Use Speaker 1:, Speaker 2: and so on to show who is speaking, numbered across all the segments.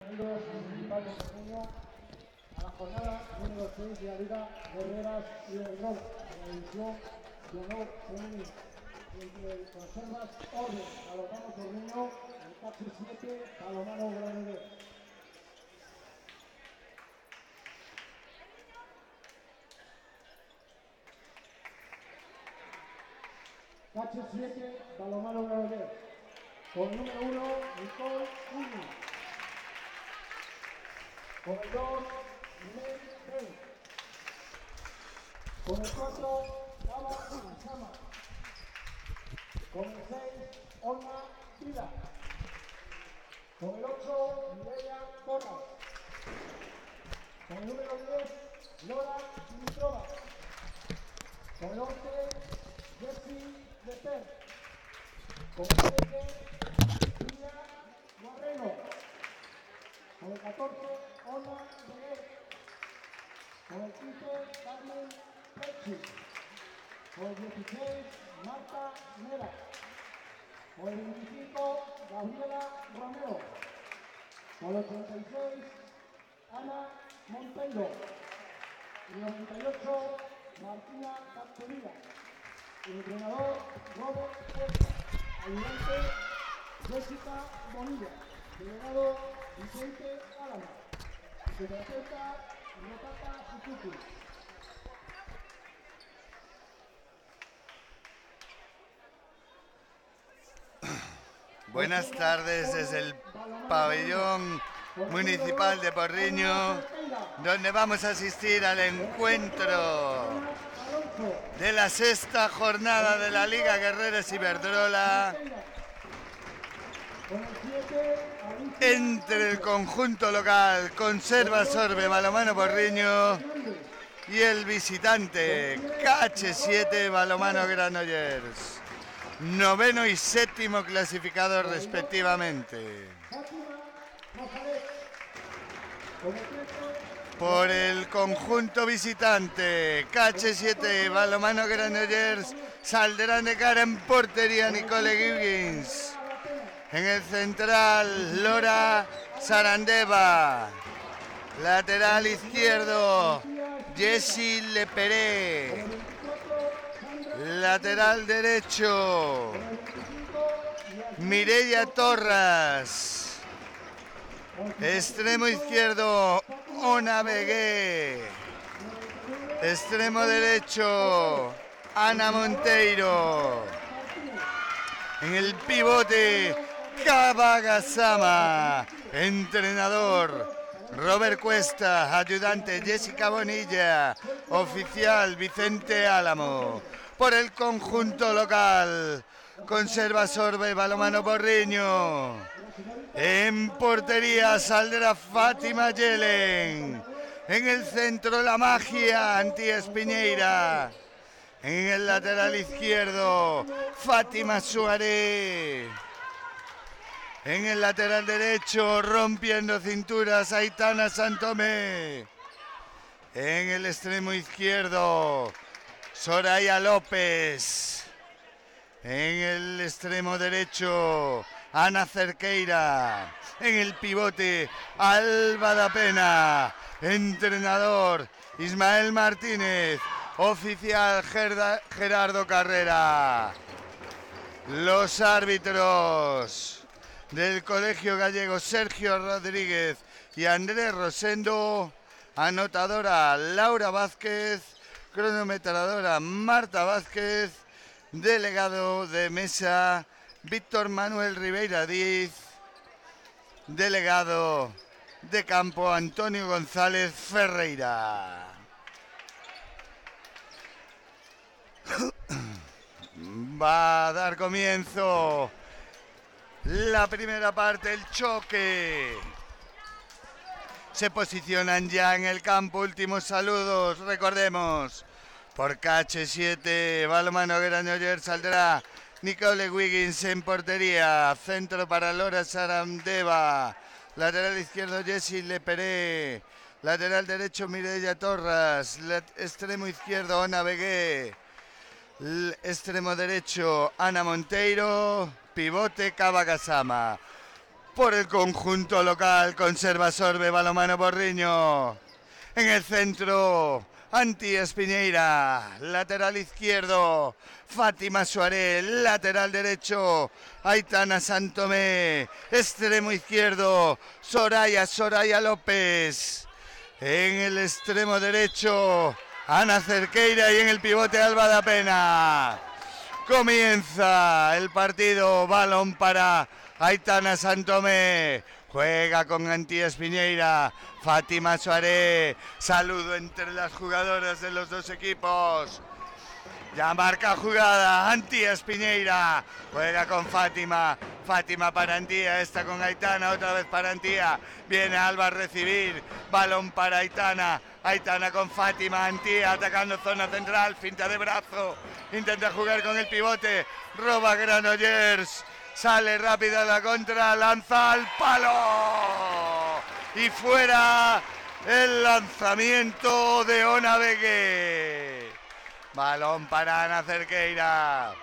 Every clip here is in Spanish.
Speaker 1: De a la jornada número 6 de la Liga Guerreras y del Rol, de la división de honor femenino. Entre conservas orden, Palomano Corneño, el Cachi 7, Palomano Granollers. Cachi 7, Palomano Granollers. Con el número 1, Nicole Uña. Con el 2, Miguel Rey. Con el 4, Lava Sama. Con el 6, Olga Pila. Con el 8, Mireia Porras. Con el número 10, Lora Dimitrova. Con el 11, Jessie Leper. Con el 13, Julia Guarreno. Con el 14, Olga Beguer. Con el 15, Carmen Pechi. Con el 16, Marta Mera. Con el 25, Gabriela Romero. Con el 86, Ana Monteiro. El 98, Martina Capdevila. El entrenador, Robert Puerta. Ayudante, Jessica Bonilla. Delegado,
Speaker 2: Buenas tardes desde el pabellón municipal de Porriño, donde vamos a asistir al encuentro de la sexta jornada de la Liga Guerreros Iberdrola
Speaker 1: Con el 7, Alicia
Speaker 2: entre el conjunto local Conserva Sorbe Balomano Porriño y el visitante KH7 Balomano Granollers. Noveno y séptimo clasificados respectivamente.
Speaker 1: Fátima Mojalet. Con el 13,
Speaker 2: Por el conjunto visitante, KH7 Balomano Granollers saldrán de cara en portería Nicole Gibbons. En el central, Lora Sarandeva. Lateral izquierdo, Jessy Leperé. Lateral derecho, Mireia Torras. Extremo izquierdo, Ona Begué. Extremo derecho, Ana Monteiro. En el pivote, Kabagasama. Entrenador, Robert Cuesta. Ayudante, Jessica Bonilla. Oficial, Vicente Álamo. Por el conjunto local, Conserva Sorbe Balomano Porriño. En portería saldrá Fátima Yelen. En el centro la magia Antías Piñeira. En el lateral izquierdo Fátima Suárez. En el lateral derecho rompiendo cinturas Aitana Santomé. En el extremo izquierdo Soraya López. En el extremo derecho, Ana Cerqueira. En el pivote, Alba da Pena. Entrenador, Ismael Martínez. Oficial, Gerardo Carrera. Los árbitros del Colegio Gallego, Sergio Rodríguez y Andrés Rosendo. Anotadora, Laura Vázquez. Cronometradora, Marta Vázquez. Delegado de mesa, Víctor Manuel Ribeira Díaz. Delegado de campo, Antonio González Ferreira. Va a dar comienzo la primera parte, el choque. Se posicionan ya en el campo. Últimos saludos, recordemos. Por KH7, Balomano Granollers saldrá Nicole Wiggins en portería. Centro para Lora Sarandeva. Lateral izquierdo Jesse Leperé. Lateral derecho Mireia Torras. extremo izquierdo Ana Begué. extremo derecho Ana Monteiro. Pivote Cava Gasama. Por el conjunto local conserva Sorbe Balomano Borriño. En el centro Anti Espiñeira, lateral izquierdo, Fátima Suárez, lateral derecho, Aitana Santomé, extremo izquierdo, Soraya, Soraya López, en el extremo derecho, Ana Cerqueira y en el pivote Alba da Pena. Comienza el partido, balón para Aitana Santomé. Juega con Antía Piñeira, Fátima Suárez. Saludo entre las jugadoras de los dos equipos. Ya marca jugada, Antías Piñeira. Juega con Fátima. Fátima para Antía, esta con Aitana, otra vez para Antía. Viene Alba a recibir. Balón para Aitana. Aitana con Fátima, Antía atacando zona central, finta de brazo. Intenta jugar con el pivote. Roba Granollers. Sale rápida la contra, lanza al palo. Y fuera el lanzamiento de Ona Begue. Balón para Ana Cerqueira.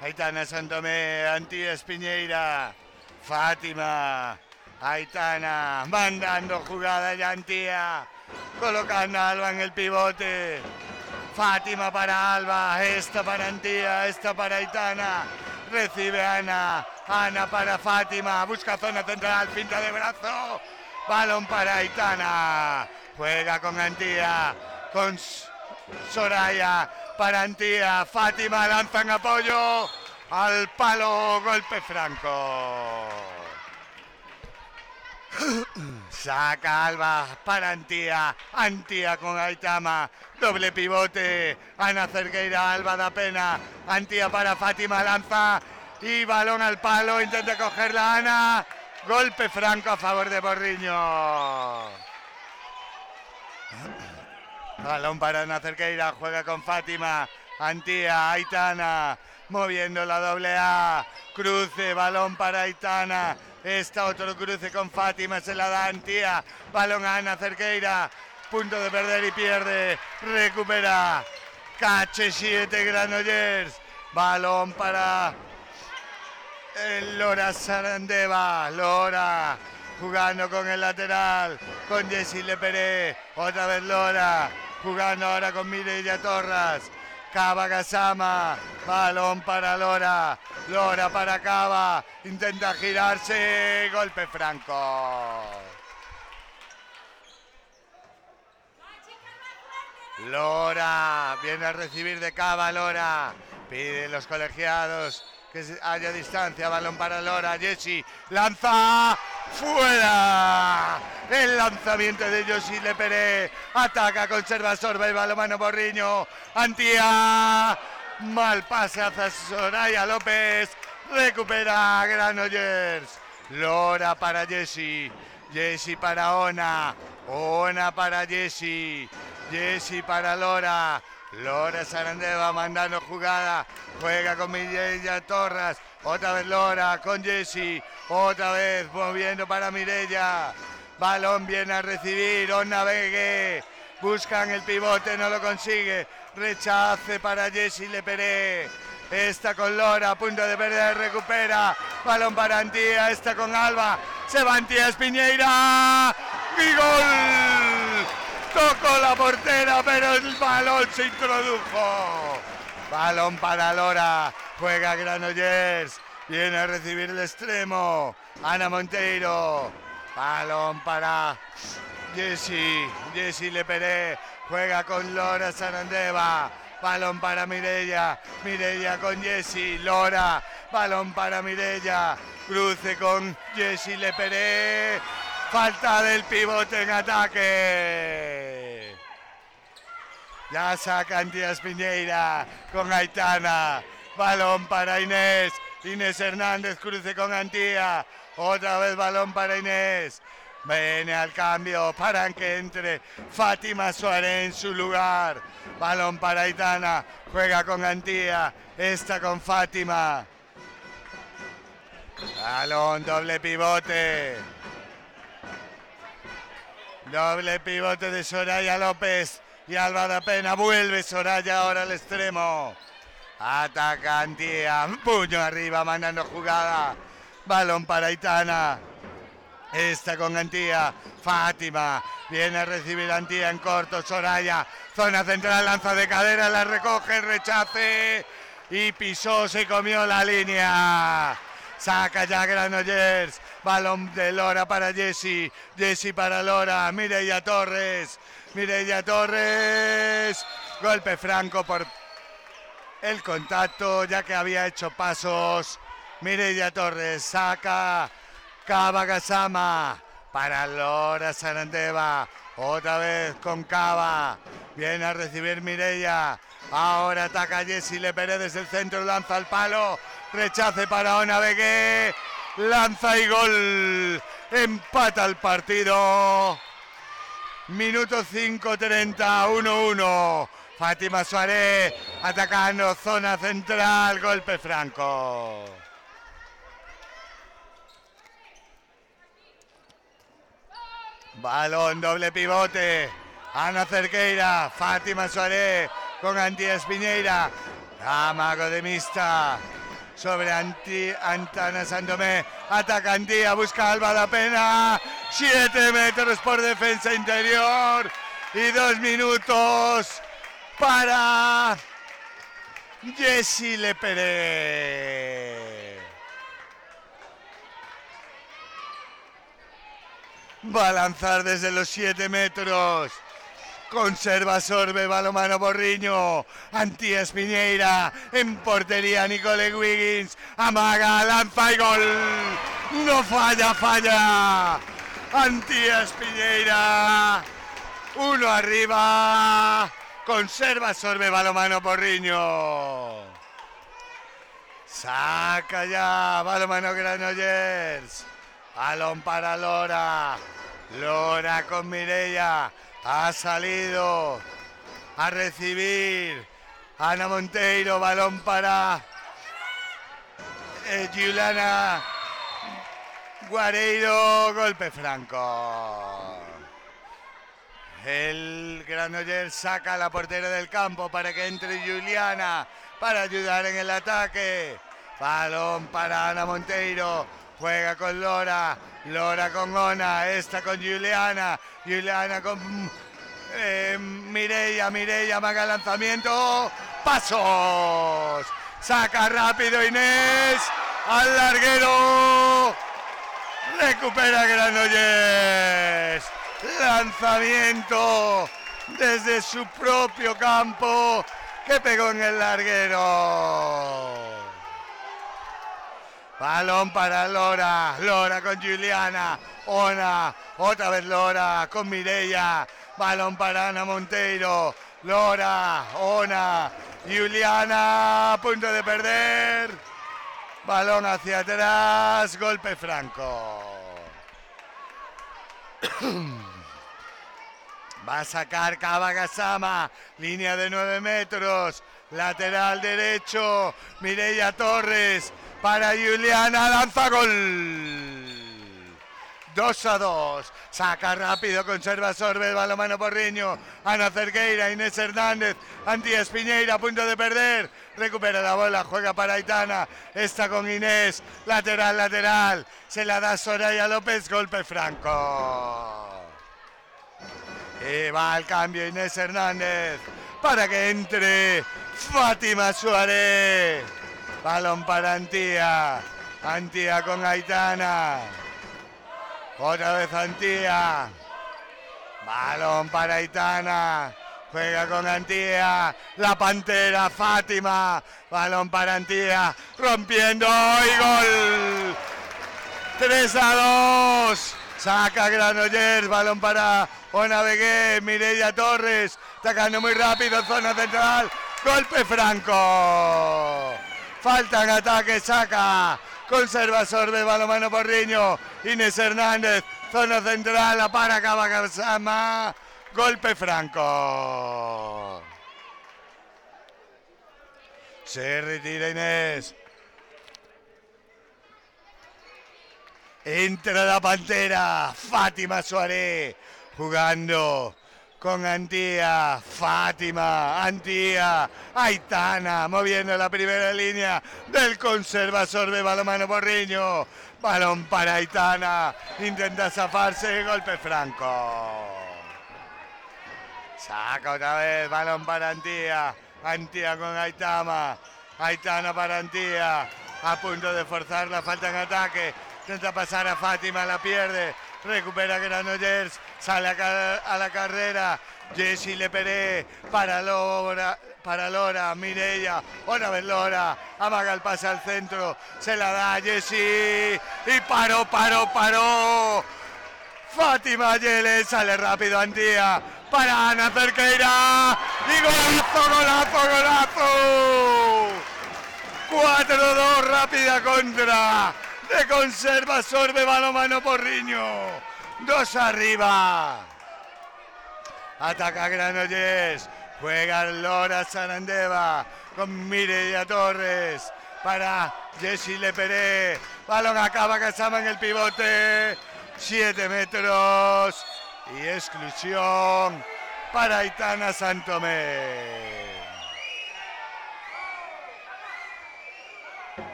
Speaker 2: Aitana Santomé, Anti Espiñeira. Fátima. Aitana mandando jugada ya Antía. Colocando a Alba en el pivote. Fátima para Alba. Esta para Antía. Esta para Aitana. Recibe Ana. Ana para Fátima. Busca zona central. Pinta de brazo. Balón para Aitana. Juega con Antía. Con Soraya. Para Antía. Fátima lanza en apoyo. Al palo. Golpe franco. Saca Alba para Antía. Antía con Aitama. Doble pivote. Ana Cerqueira, Alba da pena. Antía para Fátima, lanza. Y balón al palo. Intenta cogerla Ana. Golpe franco a favor de Borriño. Balón para Ana Cerqueira. Juega con Fátima. Antía, Aitana. Moviendo la doble A. Cruce, balón para Aitana. Está otro cruce con Fátima, se la da Antía. Balón a Ana Cerqueira. Punto de perder y pierde. Recupera. Cache 7 Granollers. Balón para el Lora Sarandeva. Lora jugando con el lateral. Con Jessie Leperé. Otra vez Lora. Jugando ahora con Mireia Torras. Cava Gasama, balón para Lora, Lora para Cava, intenta girarse, golpe franco. Lora, viene a recibir de Cava Lora, pide los colegiados que haya distancia, balón para Lora, Jesse, lanza, fuera, el lanzamiento de Josi Leperé, ataca, conserva, sorba el balomano Borriño, Antía, mal pase hacia Soraya López, recupera Granollers, Lora para Jesse, Jesse para Ona, Ona para Jesse, Jesse para Lora, Lora Sarandeva mandando jugada. Juega con Mireia Torres. Otra vez Lora con Jesse. Otra vez moviendo para Mireia. Balón viene a recibir. Onna Vegue. Buscan el pivote, no lo consigue. Rechace para Jesse Leperé. Está con Lora, a punto de perder, recupera. Balón para Antía, está con Alba. Se va Antía Espiñeira. ¡Y gol! Tocó la portera, pero el balón se introdujo. Balón para Lora. Juega Granollers. Viene a recibir el extremo. Ana Monteiro. Balón para Jesse. Jesse Leperé. Juega con Lora Sarandeva. Balón para Mirella. Mirella con Jesse. Lora. Balón para Mirella. Cruce con Jesse Leperé. Falta del pivote en ataque. Ya saca Díaz Piñeira con Aitana. Balón para Inés. Inés Hernández cruce con Antía. Otra vez balón para Inés. Viene al cambio para que entre Fátima Suárez en su lugar. Balón para Aitana. Juega con Antía. Esta con Fátima. Balón, doble pivote. Doble pivote de Soraya López. Y Alba da Pena. Vuelve Soraya ahora al extremo. Ataca Antía. Puño arriba, mandando jugada. Balón para Aitana. Esta con Antía. Fátima. Viene a recibir Antía en corto. Soraya. Zona central. Lanza de cadera. La recoge. Rechace. Y pisó. Se comió la línea. Saca ya Granollers. Balón de Lora para Jesse. Jesse para Lora. Mireia Torres. Mireia Torres. Golpe franco por el contacto ya que había hecho pasos. Mireia Torres saca Cava para Lora Sarandeva. Otra vez con Cava. Viene a recibir Mireia. Ahora ataca Jessy Le Pérez desde el centro. Lanza al palo. Rechace para Ona Begué. Lanza y gol. Empata el partido. Minuto 5, 30, 1-1. Fátima Suárez atacando zona central. Golpe franco. Balón, doble pivote. Ana Cerqueira, Fátima Suárez con Anti Espiñeira. Amago de Mista sobre Anti, Antana Sandomé. Ataca Antía, busca Alba la Pena. Siete metros por defensa interior. Y dos minutos para Jessy Le Pérez. Va a lanzar desde los 7 metros. Conserva Sorbe, Balomano Borriño. Antía Espiñeira. En portería Nicole Wiggins. Amaga, lanza y gol. No falla, falla. Antía Espiñeira. Uno arriba. Conserva Sorbe, Balomano Porriño. Saca ya Balomano Granollers. Balón para Lora. Lora con Mireia. Ha salido a recibir Ana Monteiro. Balón para eh, Giuliana Guareiro. Golpe franco. El Granollers saca la portera del campo para que entre Juliana para ayudar en el ataque. Balón para Ana Monteiro. Juega con Lora. Lora con Ona. Esta con Juliana. Juliana con eh, Mireia. Mireia maga lanzamiento. Pasos. Saca rápido Inés. Al larguero. Recupera Granollers. Lanzamiento desde su propio campo que pegó en el larguero. Balón para Lora, Lora con Juliana, Ona, otra vez Lora con Mireia, balón para Ana Monteiro, Lora, Ona, Juliana, punto de perder, balón hacia atrás, golpe franco. Va a sacar Kabagasama, línea de 9 metros, lateral derecho, Mireia Torres para Juliana, lanza gol. 2 a 2, saca rápido, conserva Sorbe, balomano Porriño, Ana Cerqueira, Inés Hernández, Anti Espiñeira, a punto de perder, recupera la bola, juega para Aitana, está con Inés, lateral, lateral, se la da Soraya López, golpe franco. Y va al cambio Inés Hernández para que entre Fátima Suárez. Balón para Antía. Antía con Aitana. Otra vez Antía. Balón para Aitana. Juega con Antía. La Pantera Fátima. Balón para Antía. Rompiendo y gol. 3 a 2. Saca Granollers, balón para Ona Begué, Mireia Torres, atacando muy rápido, zona central, golpe franco. Falta en ataque, saca Conserva Sorbe, balomano Porriño. Inés Hernández, zona central, la para Kabakasama. Golpe franco. Se retira Inés. Entra la pantera. Fátima Suárez jugando con Antía, Fátima, Antía, Aitana, moviendo la primera línea del conservador de balomano Porriño. Balón para Aitana, intenta zafarse, golpe franco. Saca otra vez, balón para Antía, Antía con Aitama, Aitana para Antía, a punto de forzar la falta en ataque, intenta pasar a Fátima, la pierde, recupera Granollers, sale a, la carrera, Jessy Leperé para Lora, para Lora, Mireia, otra vez Lora, amaga el pase al centro, se la da Jessy. Y paró, paró, paró. Fátima Yeles sale rápido Antía. Para Ana Cerqueira. Y golazo, golazo, golazo. 4-2 rápida contra. De conserva sorbe balomano Porriño. Dos arriba. Ataca Granollers. Juega Lora Sarandeva con Mireia Torres para Jessy Leperé. Balón acaba Casama en el pivote. Siete metros. Y exclusión para Itana Santomé.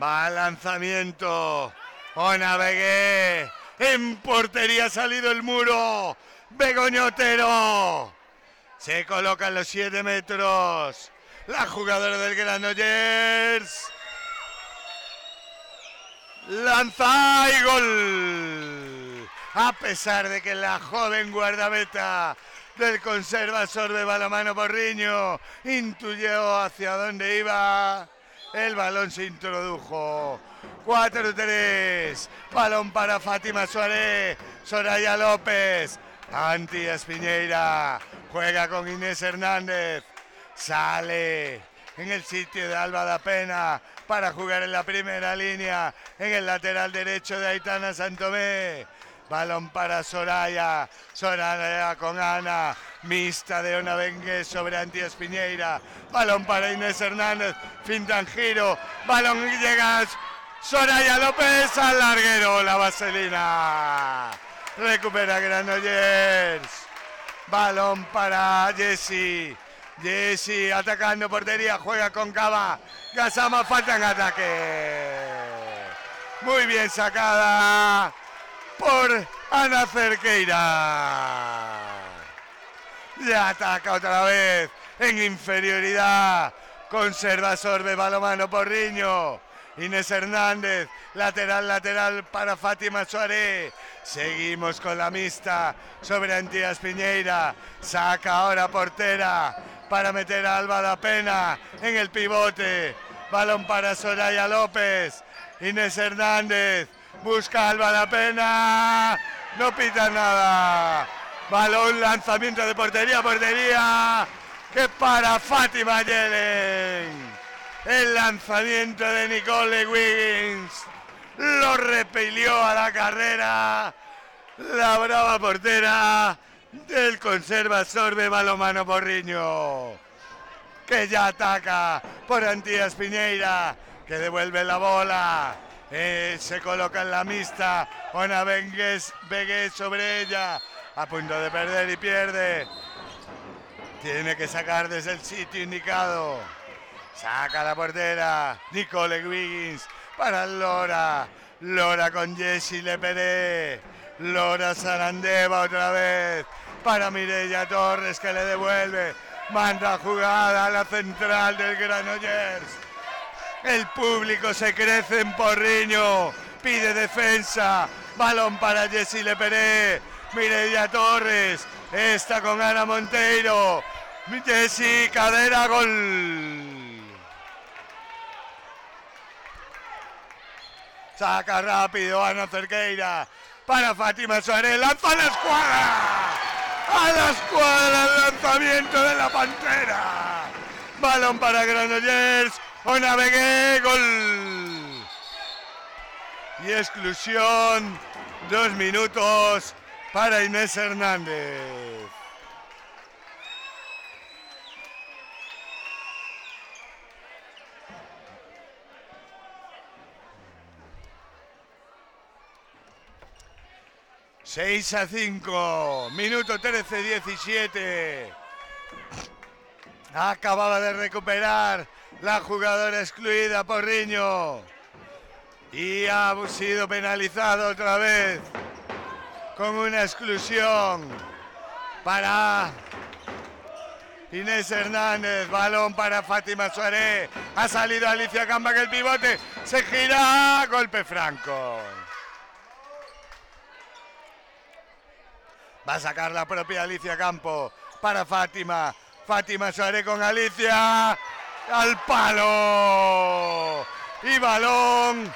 Speaker 2: Va al lanzamiento. Ona Begué. En portería ha salido el muro. Begoñotero. Se coloca en los 7 metros. La jugadora del Granollers. Lanza y gol. A pesar de que la joven guardabeta del conserva sorbe balomano Porriño intuyó hacia dónde iba. El balón se introdujo. 4-3. Balón para Fátima Suárez. Soraya López. Anti Espiñeira. Juega con Inés Hernández. Sale en el sitio de Alba da Pena para jugar en la primera línea. En el lateral derecho de Aitana Santomé. Balón para Soraya. Soraya con Ana. Mixta de Ona Bengue sobre Anti Espiñeira. Balón para Inés Hernández. Fintan giro. Balón y llega Soraya López al larguero. La vaselina. Recupera Granollers. Balón para Jessy. Jessy atacando portería. Juega con Cava. Gasama falta en ataque. Muy bien sacada por Ana Cerqueira. Ya ataca otra vez en inferioridad. Conserva Sorbe, balomano Porriño. Inés Hernández, lateral, lateral para Fátima Suárez. Seguimos con la mixta sobre Antías Piñeira. Saca ahora portera para meter a Alba da Pena en el pivote. Balón para Soraya López. Inés Hernández busca Alba da Pena. No pita nada. Balón, lanzamiento de portería, portería. Que para Fátima Yellen. El lanzamiento de Nicole Wiggins lo repelió a la carrera. La brava portera del Conserva Sorbe Balomano Porriño. Que ya ataca por Antías Piñeira. Que devuelve la bola. Eh, se coloca en la mixta. Ona Begues sobre ella. A punto de perder y pierde. Tiene que sacar desde el sitio indicado. Saca la portera. Nicole Wiggins para Lora. Lora con Jessie Leperé. Lora Sarandeva otra vez. Para Mireia Torres que le devuelve. Manda jugada a la central del Granollers. El público se crece en Porriño. Pide defensa. Balón para Jessie Leperé. Mireia Torres. Está con Ana Monteiro. Jessie, cadera, gol. Saca rápido Ana Cerqueira para Fátima Suárez. Lanza a la escuadra. A la escuadra el lanzamiento de la pantera. Balón para Granollers. Onavegué, gol. Y exclusión. Dos minutos para Inés Hernández. Seis a cinco, minuto 13, 17. Acababa de recuperar la jugadora excluida por Riño. Y ha sido penalizado otra vez con una exclusión para Inés Hernández. Balón para Fátima Suárez. Ha salido Alicia Gamba que el pivote se gira. Golpe franco. Va a sacar la propia Alicia Campo para Fátima. Fátima Suárez con Alicia. Al palo. Y balón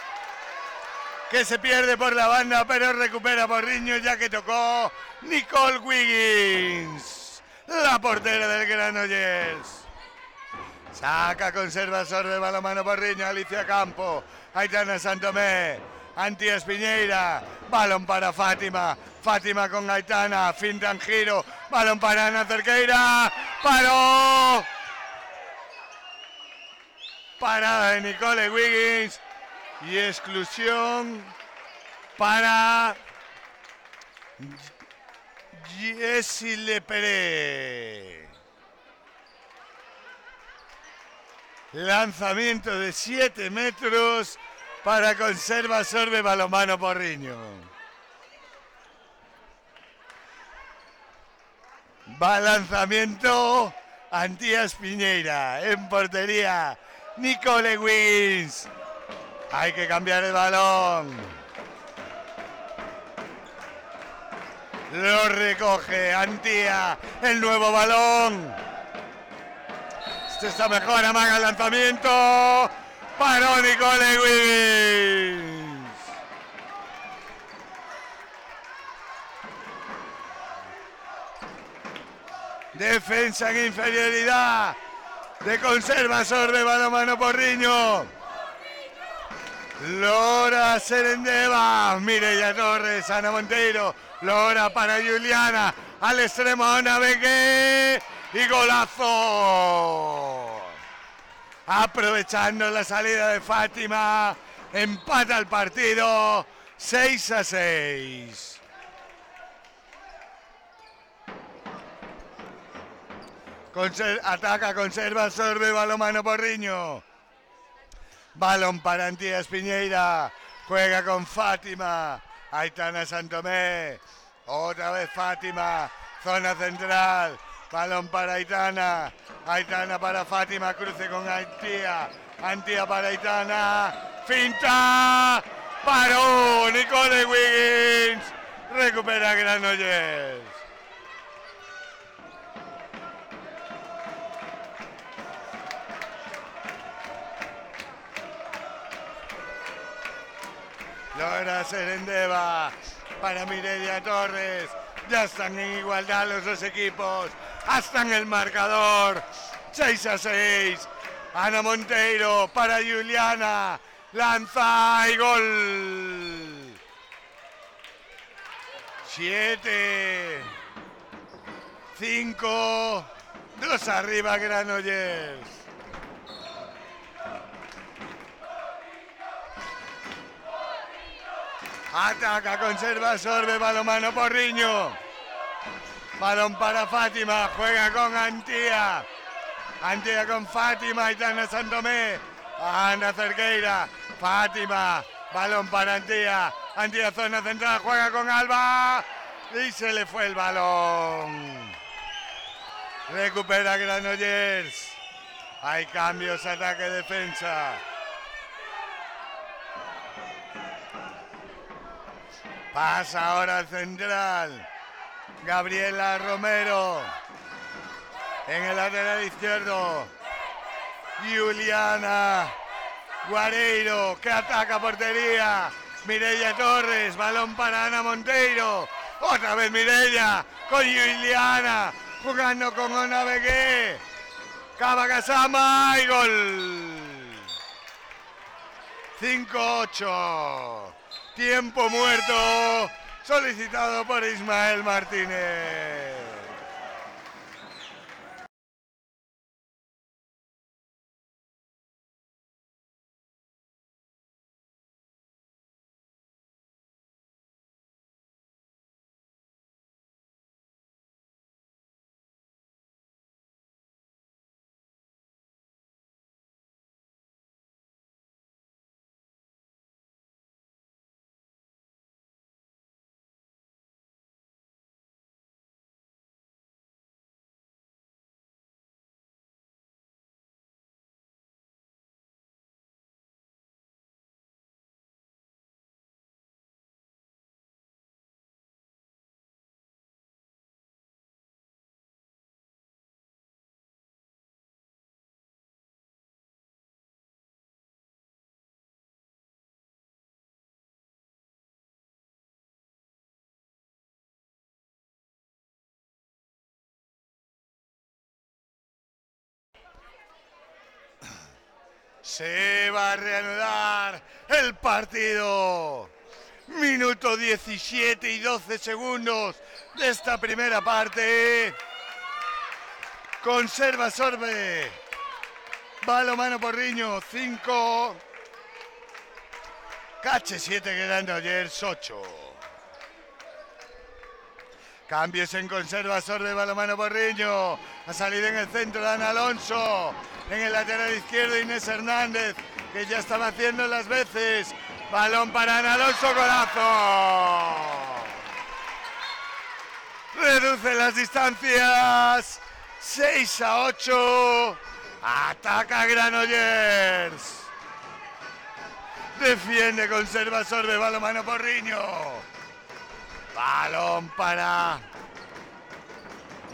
Speaker 2: que se pierde por la banda, pero recupera Porriño ya que tocó Nicole Wiggins, la portera del Granollers. Saca, conserva, sorbe, balomano Porriño, Alicia Campo, Aitana Santomé, Antía Espiñeira, balón para Fátima, Fátima con Aitana, fintan giro, balón para Ana Cerqueira, paró. Parada de Nicole Wiggins y exclusión para Jessie Lepere. Lanzamiento de 7 metros para conserva sorbe balomano Porriño. Va lanzamiento Antías Piñeira en portería. Nicole Wiggins. Hay que cambiar el balón. Lo recoge Antía. El nuevo balón. Este está mejor. Amaga el lanzamiento. Paró Nicole Wiggins. Defensa en inferioridad. De conserva sorbe balomano Porriño. Lora Serendeva, Mireya Torres, Ana Monteiro, Lora para Juliana, al extremo Ana Begué y golazo. Aprovechando la salida de Fátima, empata el partido 6 a 6. Ataca, conserva, sorbe, balomano Porriño. Balón para Antías Piñeira. Juega con Fátima. Aitana Santomé. Otra vez Fátima. Zona central. Balón para Aitana. Aitana para Fátima. Cruce con Antía. Antía para Aitana. Finta. Paró. Nicole Wiggins. Recupera Granollers. Lora Serendeva para Mireia Torres. Ya están en igualdad los dos equipos. Hasta en el marcador. 6 a 6. Ana Monteiro para Juliana. Lanza y gol. 7. 5. Dos arriba Granollers. Ataca, conserva, sorbe, balomano Porriño. Balón para Fátima, juega con Antía. Antía con Fátima, Aitana Santomé. Ana Cerqueira, Fátima, balón para Antía. Antía zona central, juega con Alba. Y se le fue el balón. Recupera Granollers. Hay cambios, ataque, defensa. Pasa ahora al central. Gabriela Romero. En el lateral izquierdo. Juliana Guareiro que ataca portería. Mireia Torres. Balón para Ana Monteiro. Otra vez Mireia con Juliana. Jugando con Ona Begué. Kabagasama y gol. 5-8. Tiempo muerto solicitado por Ismael Martínez. Se va a reanudar el partido. Minuto 17 y 12 segundos de esta primera parte. Conserva Sorbe. Balomano Porriño, 5. Cache 7, Granollers 8. Cambios en conserva, Sorbe, Balomano Porriño. Ha salido en el centro Dan Alonso. En el lateral izquierdo Inés Hernández, que ya estaba haciendo las veces. Balón para Alonso, golazo. Reduce las distancias. 6 a 8. Ataca Granollers. Defiende, conserva, sorbe, balomano Porriño. Balón para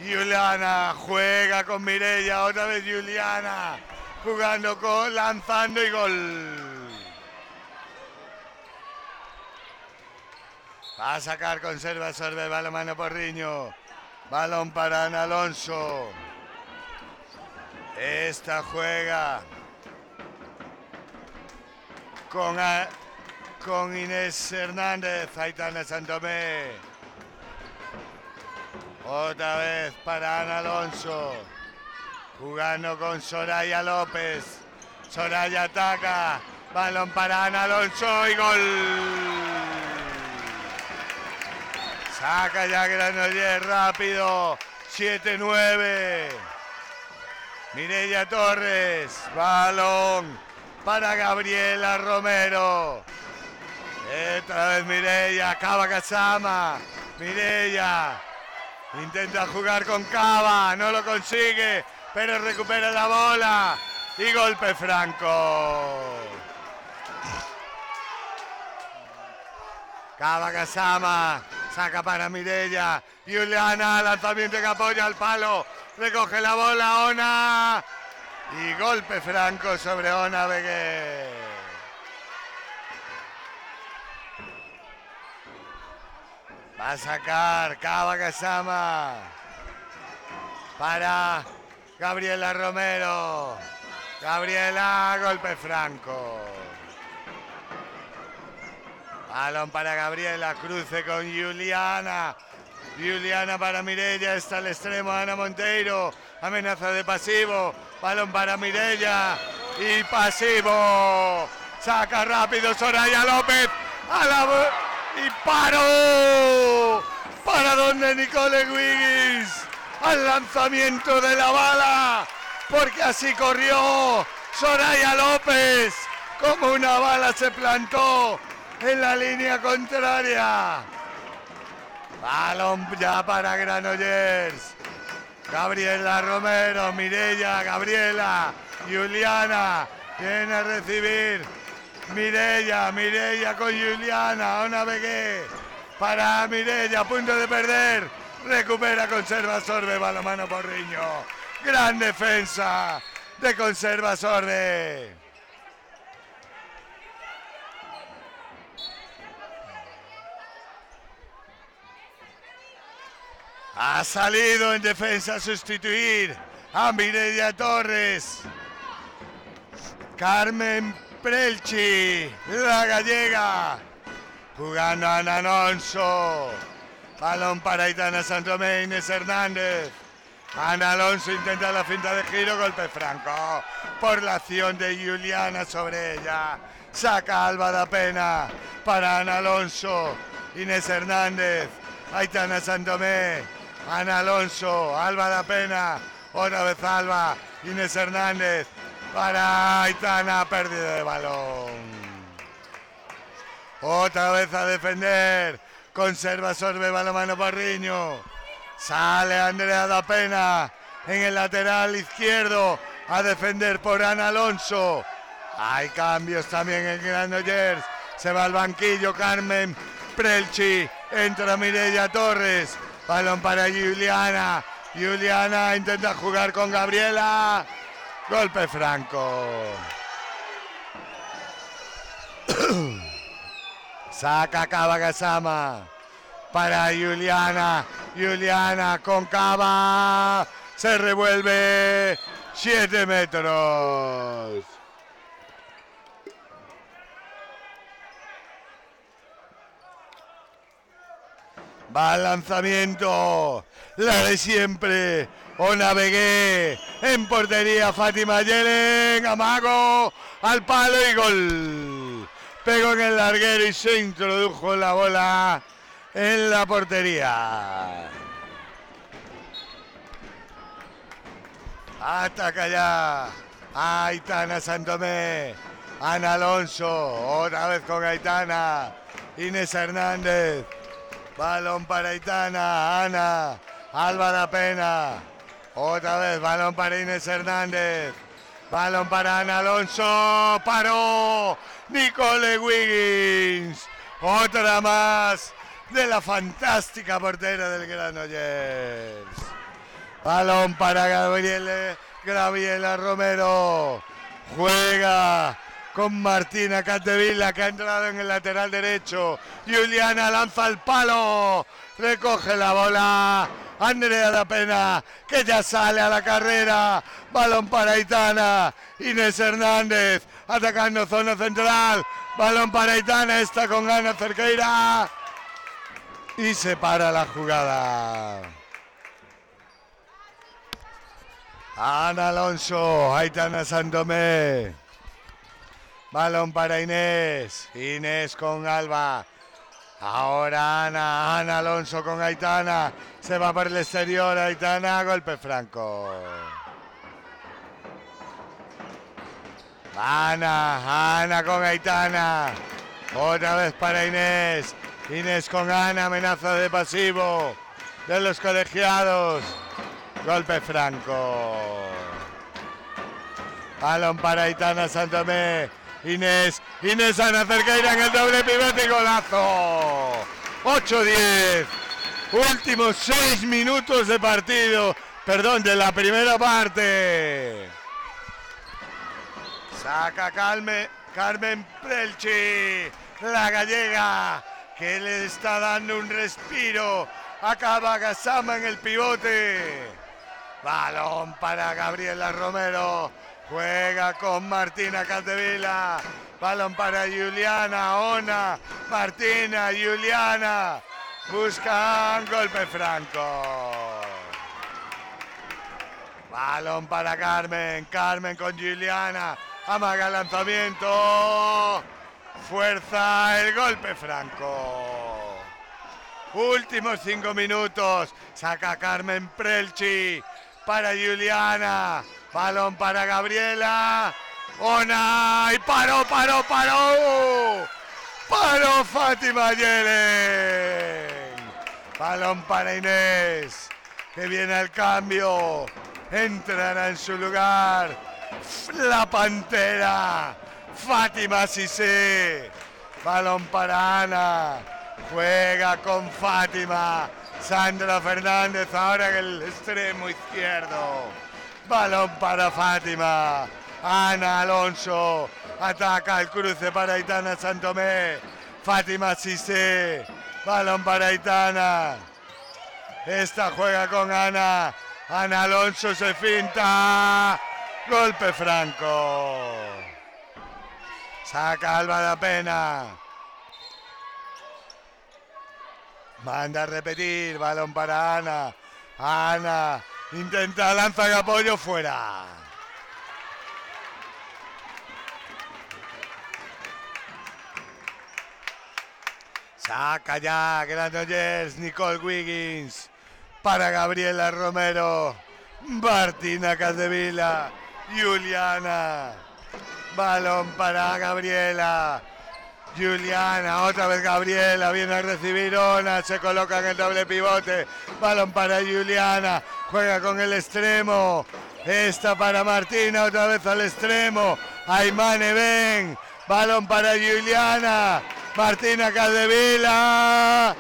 Speaker 2: Juliana juega con Mirella, otra vez Juliana, jugando con, lanzando y gol. Va a sacar, conserva, sorbe, balón Porriño. Balón para Ana Alonso. Esta juega con, con Inés Hernández, Aitana Santomé. Otra vez para Ana Alonso. Jugando con Soraya López. Soraya ataca. Balón para Ana Alonso y gol. Saca ya Granollers rápido. 7-9. Mireya Torres. Balón para Gabriela Romero. Otra vez Mireya. Cava Casama. Mireya. Intenta jugar con Cava, no lo consigue, pero recupera la bola. Y golpe franco. Cava Casama, saca para Mirella. Juliana, lanzamiento que apoya al palo. Recoge la bola, Ona. Y golpe franco sobre Ona Beguer. Va a sacar Cava Casama para Gabriela Romero. Gabriela, golpe franco. Balón para Gabriela, cruce con Juliana. Juliana para Mirella, está al extremo Ana Monteiro. Amenaza de pasivo. Balón para Mirella y pasivo. Saca rápido Soraya López. A la y paro para donde Nicole Wiggins al lanzamiento de la bala. Porque así corrió Soraya López. Como una bala se plantó en la línea contraria. Balón ya para Granollers. Gabriela Romero, Mirella, Gabriela, Juliana viene a recibir Mirella, Mirella con Juliana, Ona Begué. Para Mirella, a punto de perder. Recupera, conserva, sorbe, balomano Porriño. Gran defensa de conserva, sorbe. Ha salido en defensa a sustituir a Mireia Torres. Carmen Prelchi, la gallega. Jugando a Alonso. Balón para Itana Santomé, Inés Hernández. Ana Alonso intenta la finta de giro, golpe franco. Por la acción de Juliana sobre ella. Saca Alba da Pena para Ana Alonso. Inés Hernández. Aitana Santomé. Ana Alonso. Alba da Pena. Otra vez Alba. Inés Hernández. Para Aitana. Pérdida de balón. Otra vez a defender. Conserva sorbe balomano Parriño. Sale Andrea da Pena en el lateral izquierdo a defender por Ana Alonso. Hay cambios también en Granollers. Se va al banquillo Carmen Prelchi. Entra Mireia Torres. Balón para Juliana. Juliana intenta jugar con Gabriela. Golpe franco. Saca Cava Gasama para Juliana. Juliana con Cava. Se revuelve. 7 metros. Va al lanzamiento. La de siempre. O navegué. En portería Fátima Yelen. Amago. Al palo y gol. Pegó en el larguero y se introdujo la bola en la portería. Ataca ya. Aitana Santomé. Ana Alonso. Otra vez con Aitana. Inés Hernández. Balón para Aitana. Ana. Da Pena. Otra vez balón para Inés Hernández. Balón para Ana Alonso. Paró. Nicole Wiggins. Otra más de la fantástica portera del Granollers. Balón para Gabriele, Gabriela Romero. Juega con Martina Catevila que ha entrado en el lateral derecho. Juliana lanza el palo. Recoge la bola. Andrea da Pena que ya sale a la carrera. Balón para Itana. Inés Hernández atacando zona central. Balón para Itana. Está con Ana Cerqueira. Y se para la jugada. Ana Alonso, Aitana Santomé. Balón para Inés. Inés con Alba. Ahora Ana, Ana Alonso con Aitana. Se va por el exterior. Aitana, golpe franco. Ana, Ana con Aitana. Otra vez para Inés. Inés con Ana, amenaza de pasivo de los colegiados. Golpe franco. Balón para Aitana Santomé. Inés, Inés Ana Cerqueira en el doble pivote golazo. 8-10. Últimos 6 minutos de partido. Perdón, de la primera parte. Saca Calme, Carmen Prelchi, la gallega, que le está dando un respiro. Acaba Gasama en el pivote. Balón para Gabriela Romero. Juega con Martina Catevila. Balón para Juliana, Ona, Martina, Juliana. Buscan golpe franco. Balón para Carmen. Carmen con Juliana. Amaga el lanzamiento. Fuerza el golpe franco. Últimos cinco minutos. Saca Carmen Prelchi para Juliana. Balón para Gabriela. Ona. Y paró, paró, paró. Paró Fátima Yelen. Balón para Inés. Que viene al cambio. Entrará en su lugar. La Pantera. Fátima Sisé. Balón para Ana. Juega con Fátima. Sandra Fernández ahora en el extremo izquierdo. Balón para Fátima. Ana Alonso. Ataca el cruce para Aitana Santomé. Fátima Sisé. Balón para Aitana. Esta juega con Ana. Ana Alonso se finta. Golpe franco. Saca Alba de Pena. Manda a repetir. Balón para Ana. Ana. Intenta lanza de apoyo fuera. Saca ya Granollers, Nicole Wiggins para Gabriela Romero, Martina Caldevila, Juliana. Balón para Gabriela. Juliana, otra vez Gabriela, viene a recibir Ona, se coloca en el doble pivote. Balón para Juliana, juega con el extremo. Esta para Martina, otra vez al extremo. Aymane ven. Balón para Juliana. Martina Caldevila.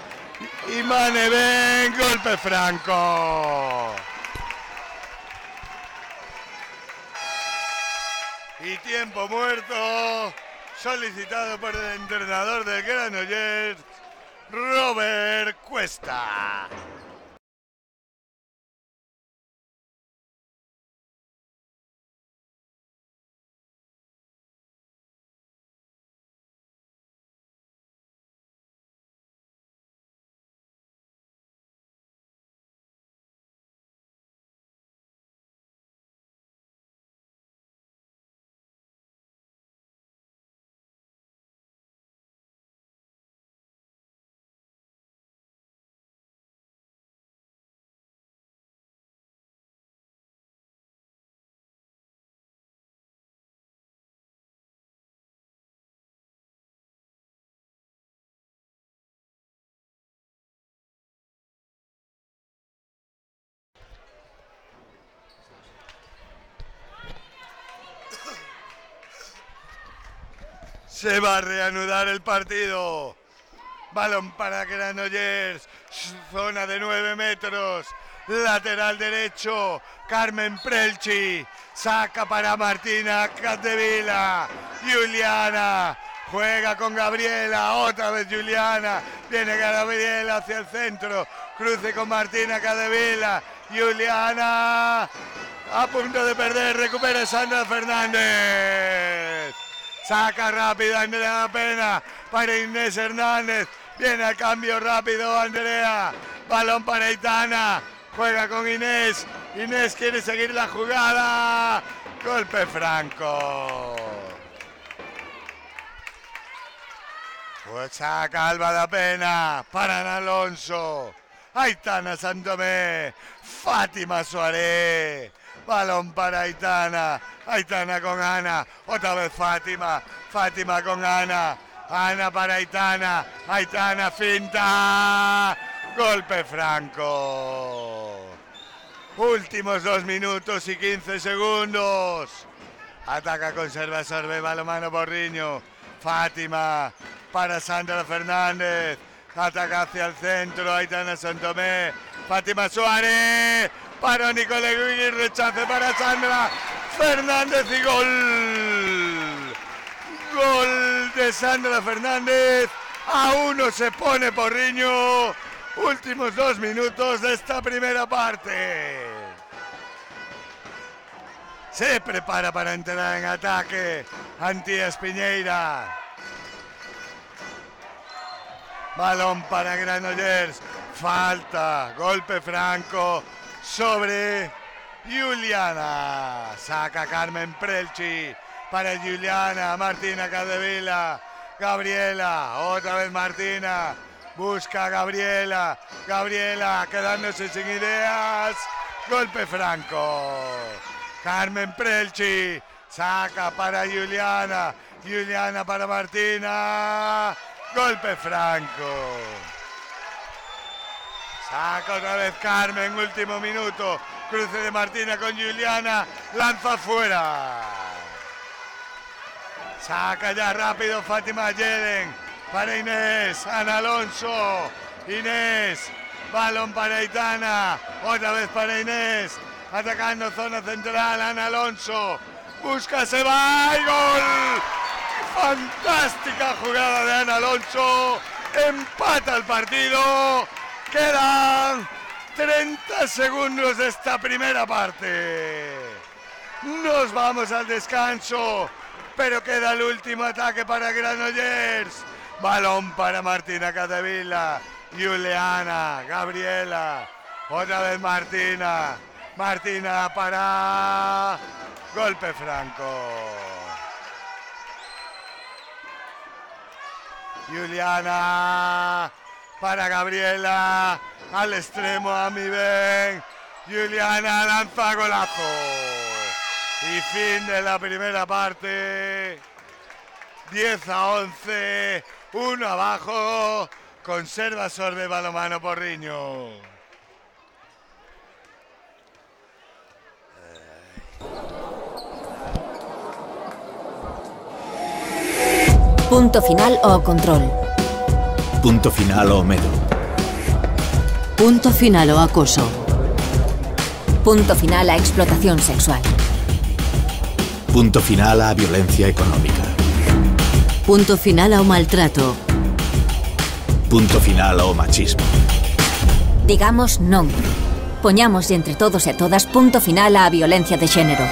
Speaker 2: Y Mane ven. Golpe franco. Y tiempo muerto. Solicitado por el entrenador del Granollers, Robert Cuesta. Se va a reanudar el partido. Balón para Granollers. Zona de 9 metros. Lateral derecho. Carmen Prelchi. Saca para Martina Catevila. Juliana. Juega con Gabriela. Otra vez Juliana. Viene Gabriela hacia el centro. Cruce con Martina Cadevila. Juliana. A punto de perder. Recupera Sandra Fernández. Saca rápido Andrea Pena para Inés Hernández. Viene al cambio rápido Andrea. Balón para Itana. Juega con Inés. Inés quiere seguir la jugada. Golpe franco. Pues saca Alba da Pena para Alonso. Aitana Santomé. Fátima Suárez. Balón para Aitana. Aitana con Ana. Otra vez Fátima. Fátima con Ana. Ana para Aitana. Aitana finta. Golpe franco. Últimos dos minutos y 15 segundos. Ataca, conserva, sorbe, balomano Borriño. Fátima para Sandra Fernández. Ataca hacia el centro. Aitana Santomé. Fátima Suárez. Para Nicole Guigui. Rechace para Sandra Fernández y gol. Gol de Sandra Fernández. A uno se pone Porriño. Últimos dos minutos de esta primera parte. Se prepara para entrar en ataque. Antías Piñeira. Balón para Granollers. Falta. Golpe franco sobre Juliana. Saca Carmen Prelchi para Juliana. Martina Cadevila. Gabriela. Otra vez Martina. Busca a Gabriela. Gabriela quedándose sin ideas. Golpe franco. Carmen Prelchi. Saca para Juliana. Juliana para Martina. Golpe franco. Saca otra vez Carmen, último minuto. Cruce de Martina con Juliana. Lanza fuera. Saca ya rápido Fátima Yeden. Para Inés. Ana Alonso. Inés. Balón para Itana. Otra vez para Inés. Atacando zona central. Ana Alonso. Busca, se va y gol. Fantástica jugada de Ana Alonso. Empata el partido. Quedan 30 segundos de esta primera parte. Nos vamos al descanso, pero queda el último ataque para Granollers. Balón para Martina Catevila, Juliana, Gabriela, otra vez Martina, Martina para golpe franco. Juliana para Gabriela, al extremo a mi Ben. Juliana lanza golazo. Y fin de la primera parte. 10 a 11, 1 abajo. Conserva Sorbe Balomano Porriño.
Speaker 3: Punto final o control.
Speaker 4: Punto final o medo.
Speaker 3: Punto final o acoso. Punto final a explotación sexual.
Speaker 4: Punto final a violencia económica.
Speaker 3: Punto final ao maltrato.
Speaker 4: Punto final ao machismo.
Speaker 3: Digamos non. Poñamos entre todos e todas punto final á violencia de xénero.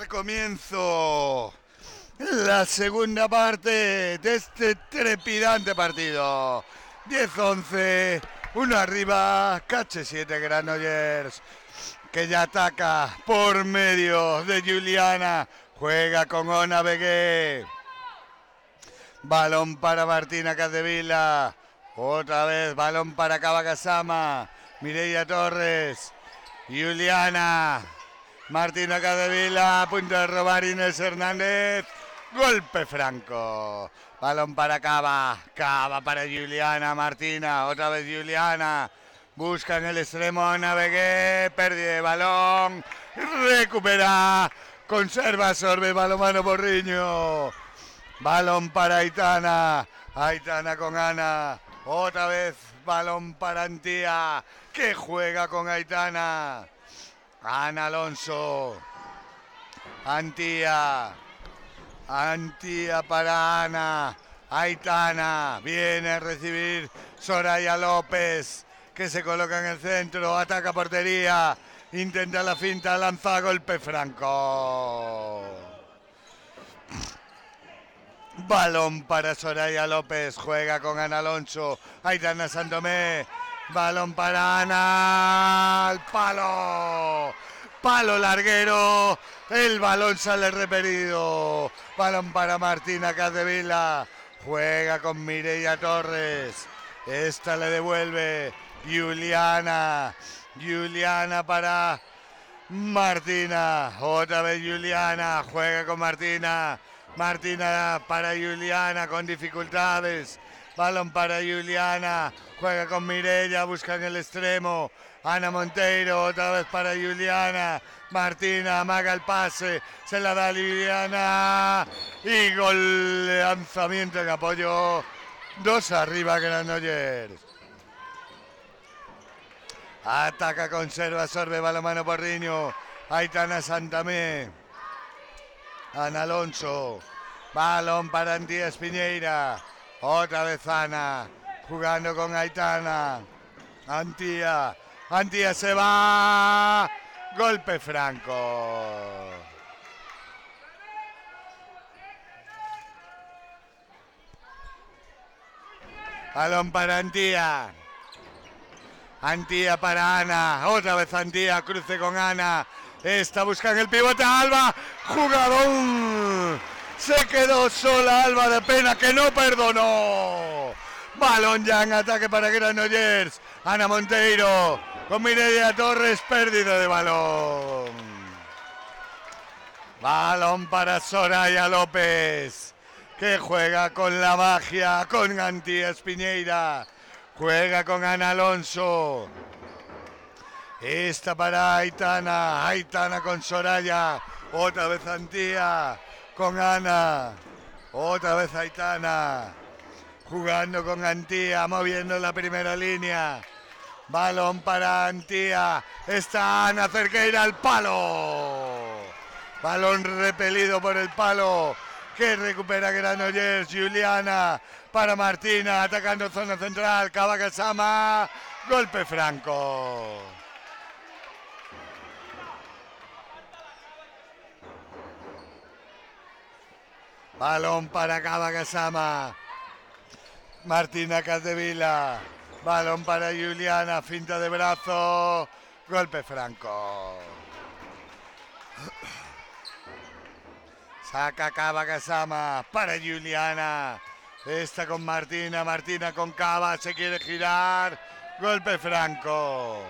Speaker 2: Dar comienzo la segunda parte de este trepidante partido. 10-11, uno arriba, Cache 7 Granollers, que ya ataca por medio de Juliana, juega con Ona Begué. Balón para Martina Cadevila, otra vez balón para Kabakasama, Mireia Torres, Juliana, Martina Cadevila, a punto de robar Inés Hernández. Golpe franco. Balón para Cava. Cava para Juliana Martina. Otra vez Juliana. Busca en el extremo a Navegué. Pérdida de balón. Recupera. Conserva, sorbe, balomano Borriño. Balón para Aitana. Aitana con Ana. Otra vez balón para Antía. Que juega con Aitana. Ana Alonso. Antía. Antía para Ana. Aitana. Viene a recibir Soraya López. Que se coloca en el centro. Ataca portería. Intenta la finta. Lanza golpe franco. Balón para Soraya López. Juega con Ana Alonso. Aitana Santomé. Balón para Ana. Al palo. Palo larguero. El balón sale repelido. Balón para Martina Cadevila. Juega con Mireia Torres. Esta le devuelve. Juliana. Juliana para Martina. Otra vez Juliana. Juega con Martina. Martina para Juliana con dificultades. Balón para Juliana. Juega con Mireia. Busca en el extremo. Ana Monteiro. Otra vez para Juliana. Martina amaga el pase. Se la da a Juliana. Y gol lanzamiento en apoyo. Dos arriba Granollers. Ataca, conserva, sorbe, balomano Porriño. Aitana Santamé. Ana Alonso. Balón para Antía Espiñeira. Otra vez Ana. Jugando con Aitana. Antía. Antía se va. Golpe franco. Balón para Antía. Antía para Ana. Otra vez Antía. Cruce con Ana. Esta busca en el pivote Alba. Jugadón. Se quedó sola Alba de pena que no perdonó. Balón ya en ataque para Granollers. Ana Monteiro. Con Mireia Torres. Pérdida de balón. Balón para Soraya López. Que juega con la magia. Con Antía Espiñeira. Juega con Ana Alonso. Esta para Aitana. Aitana con Soraya. Otra vez Antía. Con Ana. Otra vez Aitana. Jugando con Antía. Moviendo la primera línea. Balón para Antía. Está Ana Cerqueira al palo. Balón repelido por el palo. Que recupera Granollers. Juliana para Martina. Atacando zona central. Kabakasama. Golpe franco. Balón para Kabakasama. Martina Caldevila. Balón para Juliana. Finta de brazo. Golpe franco. Saca Kabakasama para Juliana. Esta con Martina. Martina con Cava. Se quiere girar. Golpe franco.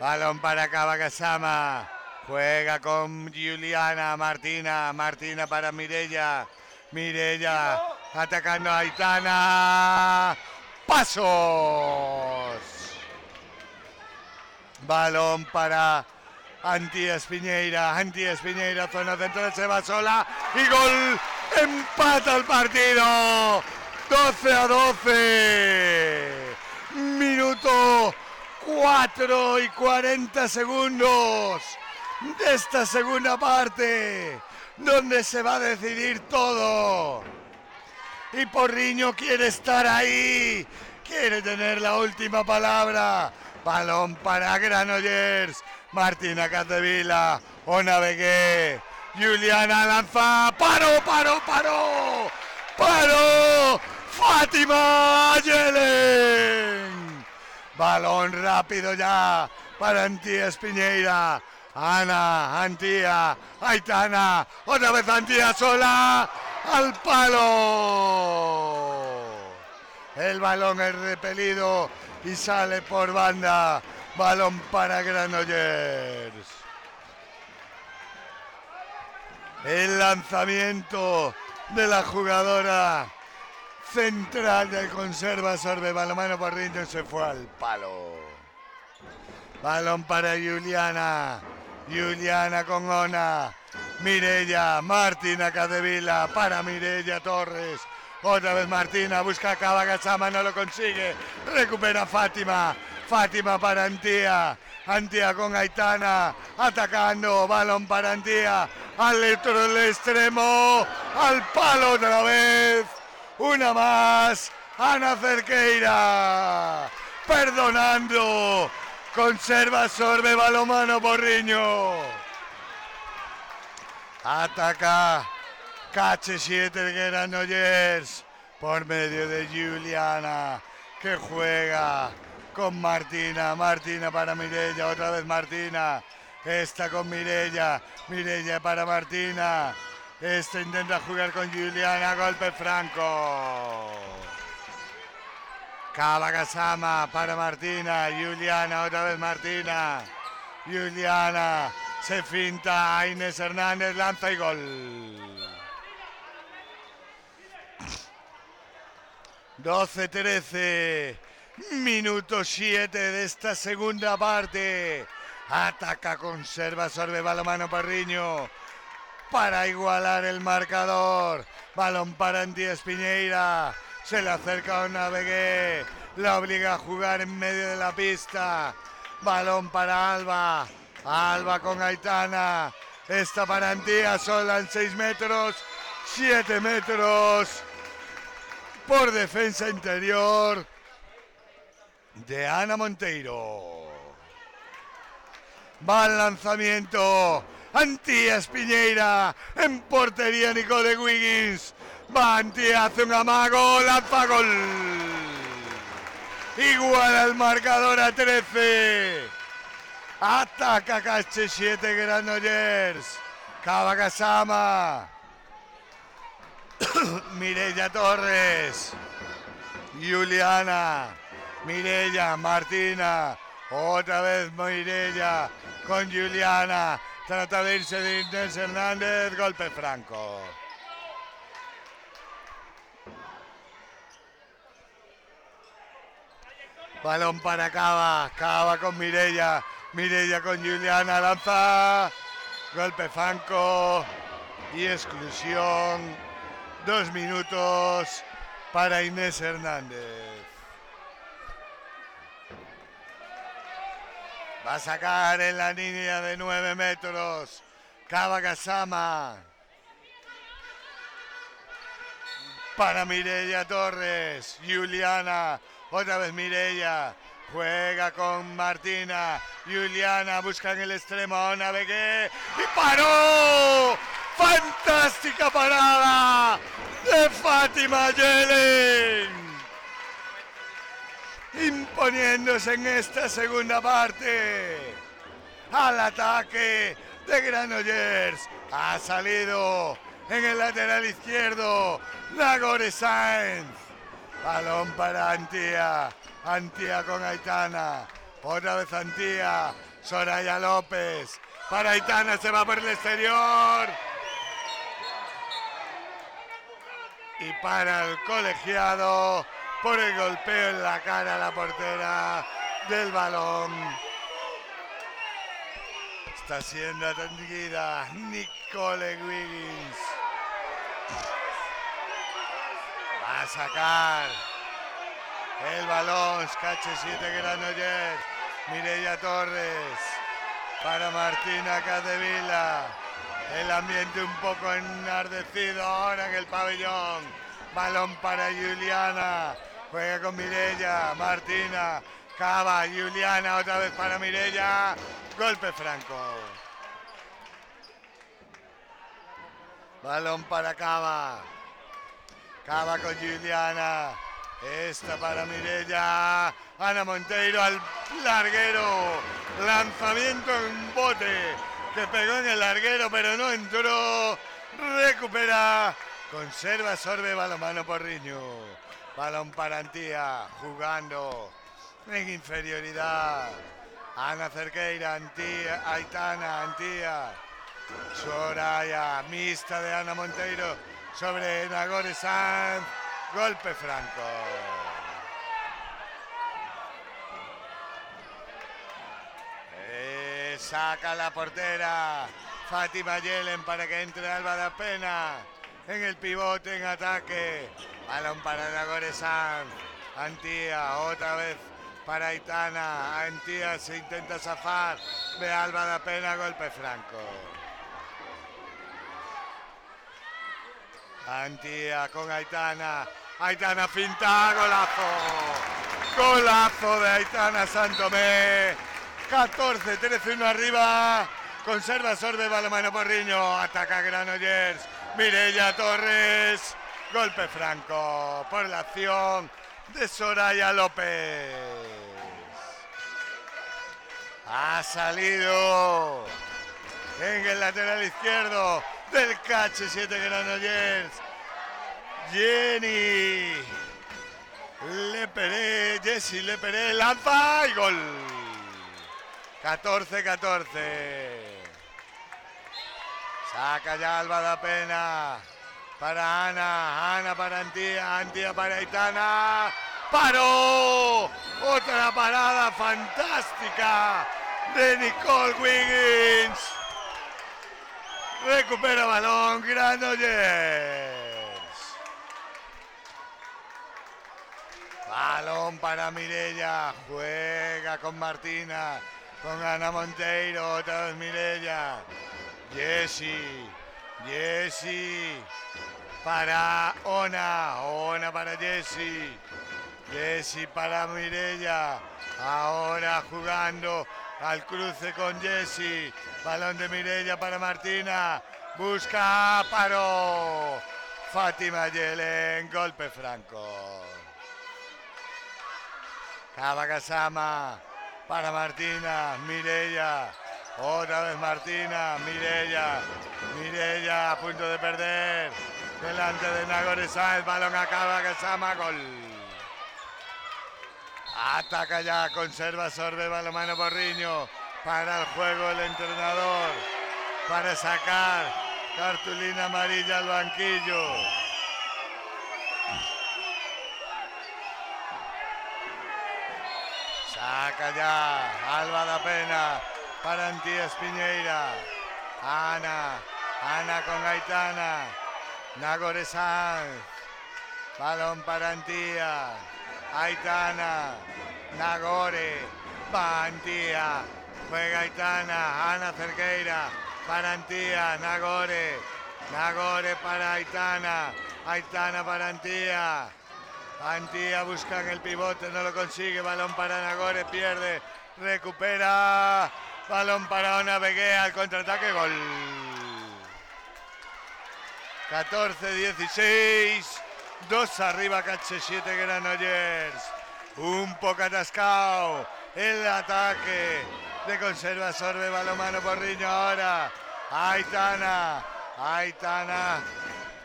Speaker 2: Balón para Kabakasama. Juega con Juliana, Martina, Martina para Mirella. Mirella atacando a Aitana. Pasos. Balón para Anti Espiñeira. Anti Espiñeira, zona central, se va sola. Y gol. Empata el partido. 12 a 12. Minuto 4 y 40 segundos de esta segunda parte, donde se va a decidir todo. Y Porriño quiere estar ahí, quiere tener la última palabra. Balón para Granollers. Martina Capdevila. Ona Begué. Juliana lanza. ¡Paro, paro, paro! ¡Paro! ¡Fátima Yelen! Balón rápido ya para Antía Espiñeira. Ana, Antía, Aitana, otra vez Antía sola, al palo. El balón es repelido y sale por banda. Balón para Granollers. El lanzamiento de la jugadora central del Conserva Sorbe Balomano Porriño se fue al palo. Balón para Juliana. Juliana con Ona. Mirella, Martina Cadevila para Mirella Torres. Otra vez Martina, busca a Kabagashama, no lo consigue. Recupera Fátima. Fátima para Antía. Antía con Aitana. Atacando. Balón para Antía. Al otro extremo. Al palo otra vez. Una más. Ana Cerqueira. Perdonando. Conserva sorbe balomano Porriño. Ataca. Cache 7 de Granollers. Por medio de Juliana. Que juega con Martina. Martina para Mirella. Otra vez Martina. Esta con Mirella. Mirella para Martina. Esta intenta jugar con Juliana. Golpe franco. Kabakasama para Martina. Juliana, otra vez Martina. Juliana. Se finta Inés Hernández. Lanza y gol. 12-13. Minuto 7 de esta segunda parte. Ataca, conserva, sorbe balomano Parriño. Para igualar el marcador. Balón para Antía Espiñeira. Se le acerca a una Begué. La obliga a jugar en medio de la pista. Balón para Alba. Alba con Aitana. Esta para Antía sola en 6 metros. 7 metros. Por defensa interior de Ana Monteiro. Va al lanzamiento. Antía Espiñeira. En portería Nicole Wiggins. Va Antía, hace un amago. Lanza gol. Igual al marcador a 13. Ataca Cache 7 Granollers. Kabakasama. Mirella Torres. Juliana. Mirella, Martina. Otra vez Mirella con Juliana. Trata de irse de Inés Hernández. Golpe franco. Balón para Cava. Cava con Mirella. Mirella con Juliana. Lanza. Golpe franco. Y exclusión. Dos minutos para Inés Hernández. Va a sacar en la línea de 9 metros. Kabakasama. Para Mirella Torres. Juliana. Otra vez Mirella. Juega con Martina. Juliana busca en el extremo a Ona Begué. ¡Y paró! ¡Fantástica parada! De Fátima Yelen imponiéndose en esta segunda parte. Al ataque de Granollers. Ha salido en el lateral izquierdo Nagore Sáenz. Balón para Antía. Antía con Aitana. Otra vez Antía. Soraya López. Para Aitana se va por el exterior. Y para el colegiado por el golpeo en la cara a la portera del balón. Está siendo atendida Nicole Wiggins. Va a sacar el balón. Cache 7 Granollers. Mireia Torres. Para Martina Cadevila. El ambiente un poco enardecido ahora en el pabellón. Balón para Juliana. Juega con Mirella, Martina, Cava, Juliana, otra vez para Mirella. Golpe franco. Balón para Cava. Cava con Juliana. Esta para Mirella. Ana Monteiro al larguero. Lanzamiento en bote. Que pegó en el larguero pero no entró. Recupera. Conserva, sorbe, balomano Porriño. Balón para Antía. Jugando en inferioridad. Ana Cerqueira, Antía, Aitana, Antía. Soraya, mixta de Ana Monteiro sobre Nagore Sanz. Golpe franco. Eh, saca la portera. Fátima Yelen para que entre Alba de Pena. En el pivote, en ataque. Balón para Nagore Sanz. Antía, otra vez para Aitana. Antía se intenta zafar. De Alba de Pena, golpe franco. Antía con Aitana. Aitana finta, golazo. Golazo de Aitana Santomé. 14, 13, 1 arriba. Conserva, sorbe, balomano Porriño. Ataca Granollers. Mirella Torres. Golpe franco por la acción de Soraya López. Ha salido en el lateral izquierdo del cache 7 Granollers. Jenny Leperé, Jessy Leperé, lanza y gol. 14-14. Saca ya Alba da Pena. Para Ana, Ana para Antía, Antía para Aitana. ¡Paró! Otra parada fantástica de Nicole Wiggins. Recupera balón, Granollers. Balón para Mirella. Juega con Martina. Con Ana Monteiro. Otra vez Mirella. Jessy. Jessy. Para Ona. Ona para Jessy. Jessy para Mirella. Ahora jugando al cruce con Jessy. Balón de Mirella para Martina. Busca Paro. Fátima Yelen. Golpe franco. Casama para Martina, Mirella, otra vez Martina, Mirella, Mirella a punto de perder, delante de Nagore Sáenz, balón acaba Casama, gol. Ataca ya, conserva, sorbe, balomano Porriño, para el juego el entrenador, para sacar cartulina amarilla al banquillo. Saca ya, Alba da Pena para Antía Espiñeira. Ana, Ana con Aitana. Nagore Sanz. Balón para Antía. Aitana. Nagore. Va Antía. Juega Aitana. Ana Cerqueira. Para Antía. Nagore. Nagore para Aitana. Aitana para Antía. Antía busca en el pivote, no lo consigue. Balón para Nagore, pierde, recupera. Balón para Ona Beguea, al contraataque, gol. 14-16. Dos arriba, Cache 7 Granollers. Un poco atascado. El ataque de conserva sorbe balomano Porriño ahora. Aitana. Aitana.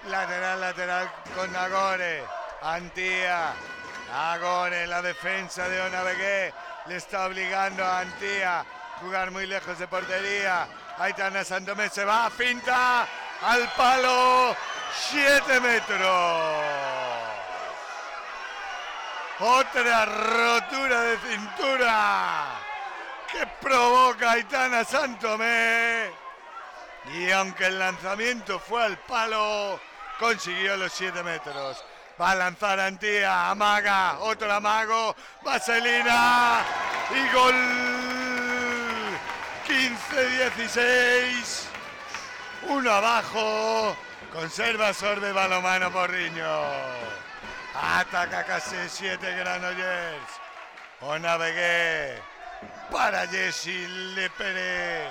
Speaker 2: Lateral, lateral con Nagore. Antía. Agore, la defensa de Onavegué. Le está obligando a Antía jugar muy lejos de portería. Aitana Santomé se va, finta al palo. 7 metros. Otra rotura de cintura que provoca Aitana Santomé. Y aunque el lanzamiento fue al palo, consiguió los 7 metros. Va a lanzar Antía, amaga, otro amago, Vaselina y gol 15-16. Uno abajo, conserva sorbe balomano Porriño. Ataca casi 7 Granollers. O navegué para Jessy Lepere.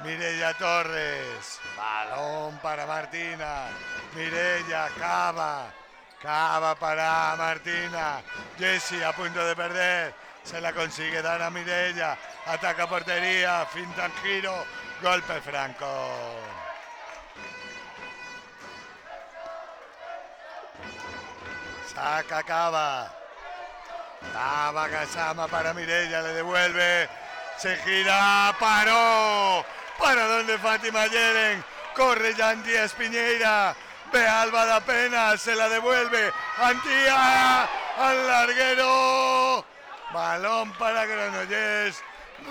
Speaker 2: Mirella Torres. Balón para Martina. Mirella Cava. Cava para Martina. Jessy a punto de perder. Se la consigue dar a Mirella. Ataca portería. Finta en giro. Golpe franco. Saca Cava. Cava Gasama para Mirella. Le devuelve. Se gira. Paró. ¿Para donde Fátima Yeren? Corre ya Antía Espiñeira. Ve Alba da Pena. Se la devuelve. Antía. Al larguero. Balón para Granollers.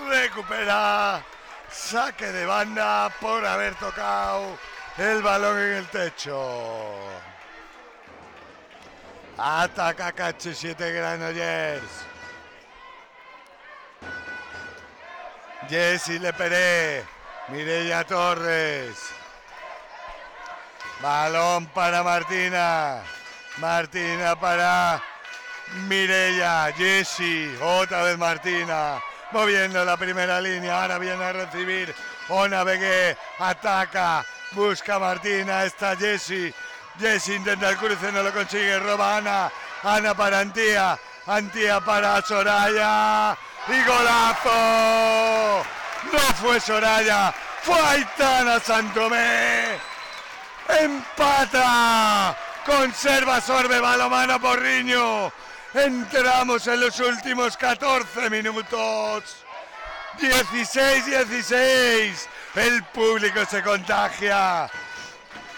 Speaker 2: Recupera. Saque de banda por haber tocado el balón en el techo. Ataca Cache 7 Granollers. Jessy Leperé. Mireia Torres. Balón para Martina. Martina para Mireia. Jessy. Otra vez Martina. Moviendo la primera línea. Ahora viene a recibir. Ona Begué. Ataca. Busca Martina. Está Jessy. Jessy intenta el cruce. No lo consigue. Roba Ana. Ana para Antía. Antía para Soraya. Y golazo. No fue Soraya. Fue Aitana Santomé. Empata. Conserva Sorbe Balomano Porriño. Entramos en los últimos 14 minutos. 16-16. El público se contagia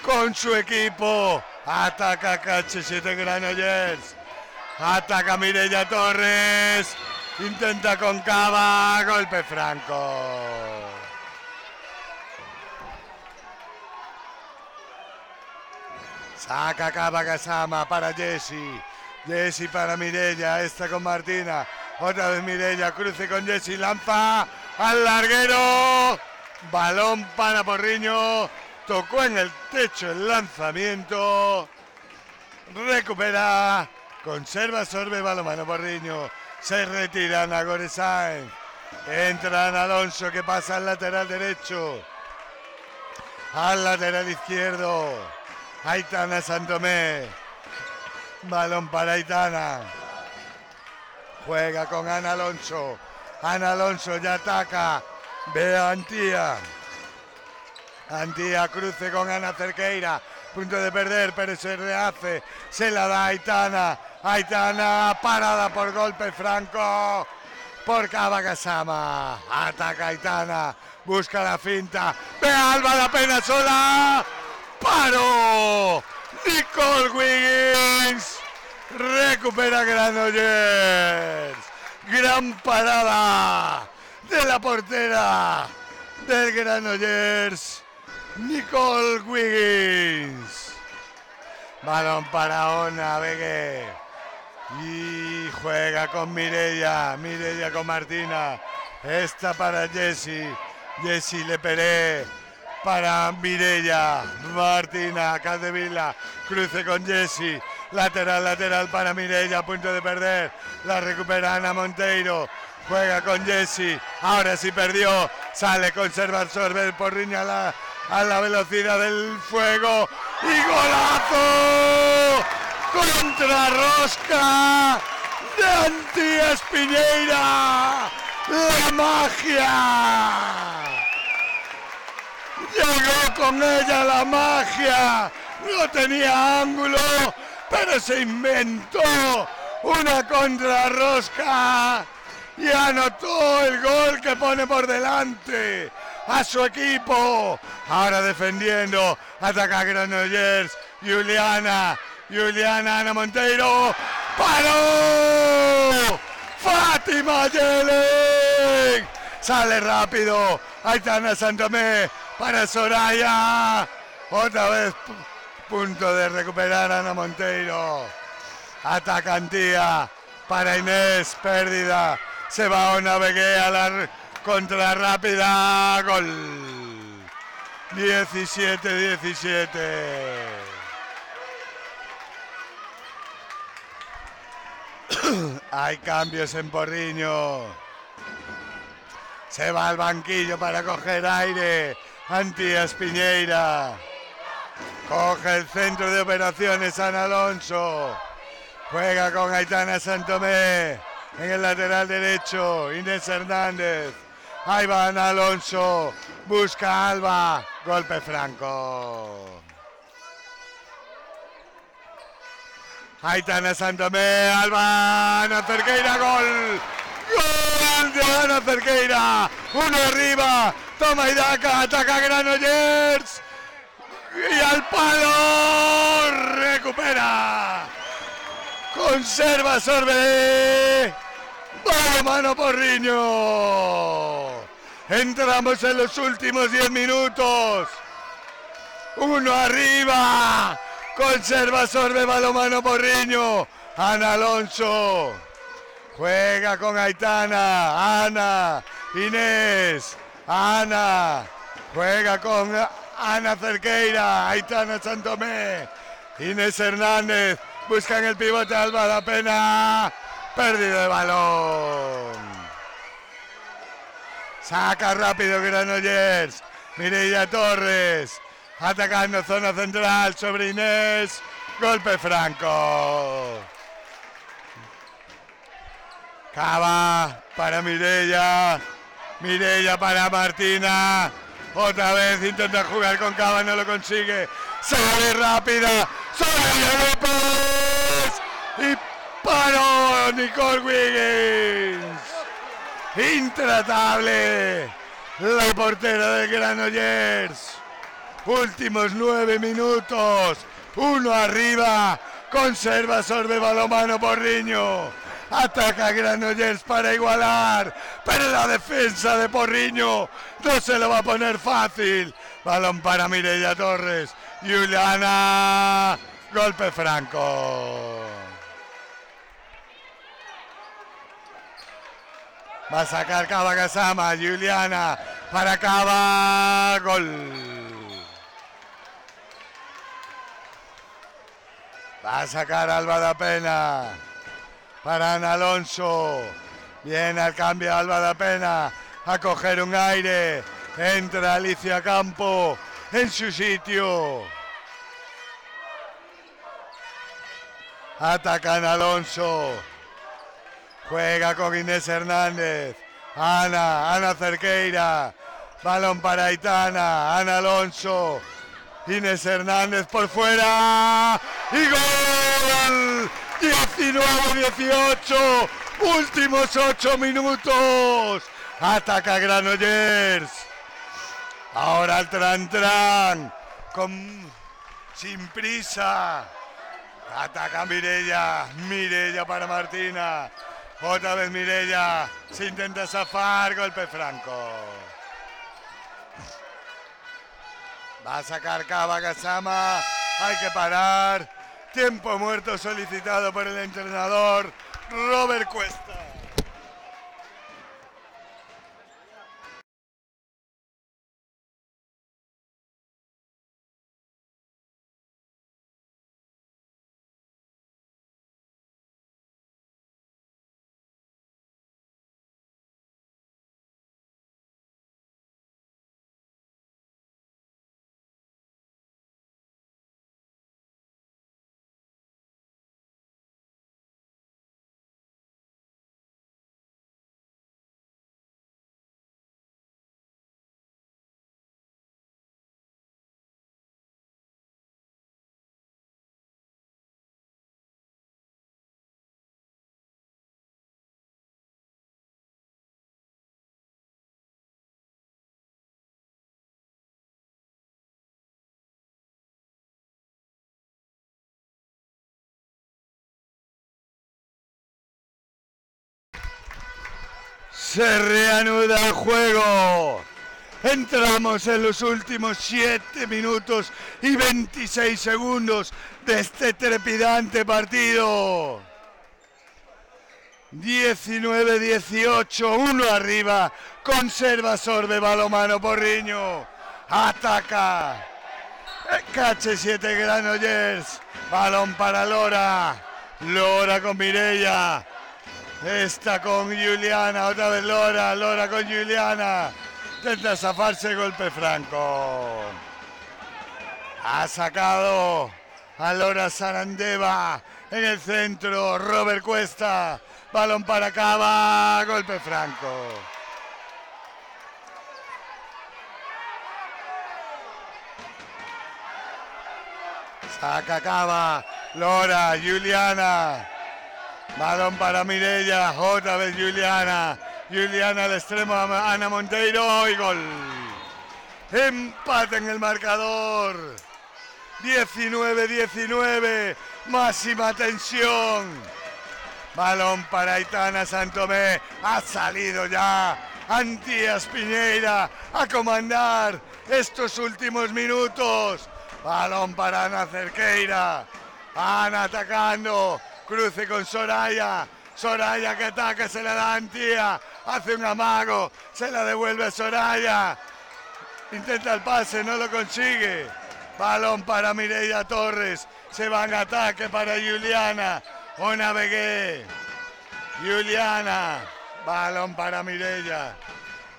Speaker 2: con su equipo. Ataca Cache 7 Granollers. Ataca Mireia Torres. Intenta con Cava. Golpe franco. Saca Cava Gasama para Jessy. Jessy para Mirella. Esta con Martina. Otra vez Mirella. Cruce con Jessy. Lanza al larguero. Balón para Porriño. Tocó en el techo el lanzamiento. Recupera. Conserva, sorbe, balomano Porriño. Se retiran a Goresain. Entran Alonso que pasa al lateral derecho. Al lateral izquierdo. Aitana Santomé. Balón para Aitana. Juega con Ana Alonso. Ana Alonso ya ataca. Ve a Antía. Antía cruce con Ana Cerqueira. Punto de perder, pero se rehace. Se la da Aitana. Aitana parada por golpe franco. Por Kabagasama. Ataca Aitana. Busca la finta. Ve a Alba la pena sola. Paro. Nicole Wiggins. Recupera Granollers. Gran parada de la portera del Granollers. Nicole Wiggins. Balón para Ona Vegue. Y juega con Mirella. Mirella con Martina. Esta para Jessy. Jessy Leperé. Para Mirella. Martina Caldevila. Cruce con Jessy. Lateral, lateral para Mirella. A punto de perder. La recupera Ana Monteiro. Juega con Jessy. Ahora sí perdió. Sale, conserva el sorbet por a la, a la velocidad del fuego. ¡Y golazo! Contra Rosca de Antía Espiñeira. ¡La magia! Llegó con ella la magia. No tenía ángulo, pero se inventó una contrarrosca y anotó el gol que pone por delante a su equipo. Ahora defendiendo, ataca Granollers, Juliana, Juliana Ana Monteiro, paró. Fátima sale rápido, Aitana Santomé para Soraya, otra vez punto de recuperar Ana Monteiro, ataca Antía para Inés, pérdida. Se va a Navegué a la contra rápida. Gol. 17-17. Hay cambios en Porriño. Se va al banquillo para coger aire. Antías Piñeira. Coge el centro de operaciones San Alonso. Juega con Aitana Santomé. En el lateral derecho, Inés Hernández. Ahí va Alonso. Busca Alba. Golpe franco. Aitana Santomé, Alba, Ana Cerqueira, gol. Gol de Ana Cerqueira. Uno arriba. Toma Idaca, ataca Granollers. Y al palo. Recupera. Conserva Sorbe. Mano, mano Porriño. Entramos en los últimos 10 minutos. Uno arriba. Conserva Sorbe Balomano Porriño. Ana Alonso. Juega con Aitana. Ana. Inés. Ana. Juega con Ana Cerqueira. Aitana Santomé. Inés Hernández. Buscan el pivote Alba la pena. Perdido de balón. Saca rápido Granollers. Mireia Torres. Atacando zona central sobre Inés. Golpe franco. Cava para Mireia. Mireia para Martina. Otra vez intenta jugar con Cava, no lo consigue. Sale rápida. Sale López. Y paró Nicole Wiggins. Intratable. La portera de Granollers. Últimos nueve minutos. Uno arriba. Conserva Sorbe Balomano Porriño. Ataca Granollers para igualar. Pero la defensa de Porriño no se lo va a poner fácil. Balón para Mireia Torres. Juliana. Golpe franco. Va a sacar Cava Casama. Juliana para Cava. Gol. Va a sacar Alba da Pena. Para Ana Alonso. Viene al cambio Alba da Pena. A coger un aire. Entra Alicia Campo en su sitio. Atacan Alonso. Juega con Inés Hernández. Ana, Ana Cerqueira. Balón para Aitana. Ana Alonso. Inés Hernández por fuera. Y gol. 19-18. Últimos 8 minutos. Ataca Granollers. Ahora el Tran Tran. Con, sin prisa. Ataca Mirella. Mirella para Martina. Otra vez Mirella. Se intenta zafar. Golpe franco. Va a sacar Cava Gasama. Hay que parar. Tiempo muerto solicitado por el entrenador Robert Cuesta. Se reanuda el juego. Entramos en los últimos 7 minutos y 26 segundos de este trepidante partido. 19-18, uno arriba. Conserva Sorbe Balomano Porriño. Ataca. Cache 7 Granollers. Balón para Lora. Lora con Mireia. Está con Juliana, otra vez Lora, Lora con Juliana. Intenta zafarse golpe franco. Ha sacado a Lora Sarandeva en el centro. Robert Cuesta. Balón para Cava. Golpe franco. Saca Cava. Lora, Juliana. Balón para Mirella. Otra vez Juliana. Juliana al extremo Ana Monteiro y gol. Empate en el marcador. 19-19. Máxima tensión. Balón para Aitana Santomé. Ha salido ya. Antías Piñeira a comandar estos últimos minutos. Balón para Ana Cerqueira. Ana atacando. Cruce con Soraya. Soraya que ataca, se la da a Antía. Hace un amago. Se la devuelve Soraya. Intenta el pase, no lo consigue. Balón para Mireia Torres. Se va en ataque para Juliana. Ona Begué. Juliana. Balón para Mireia.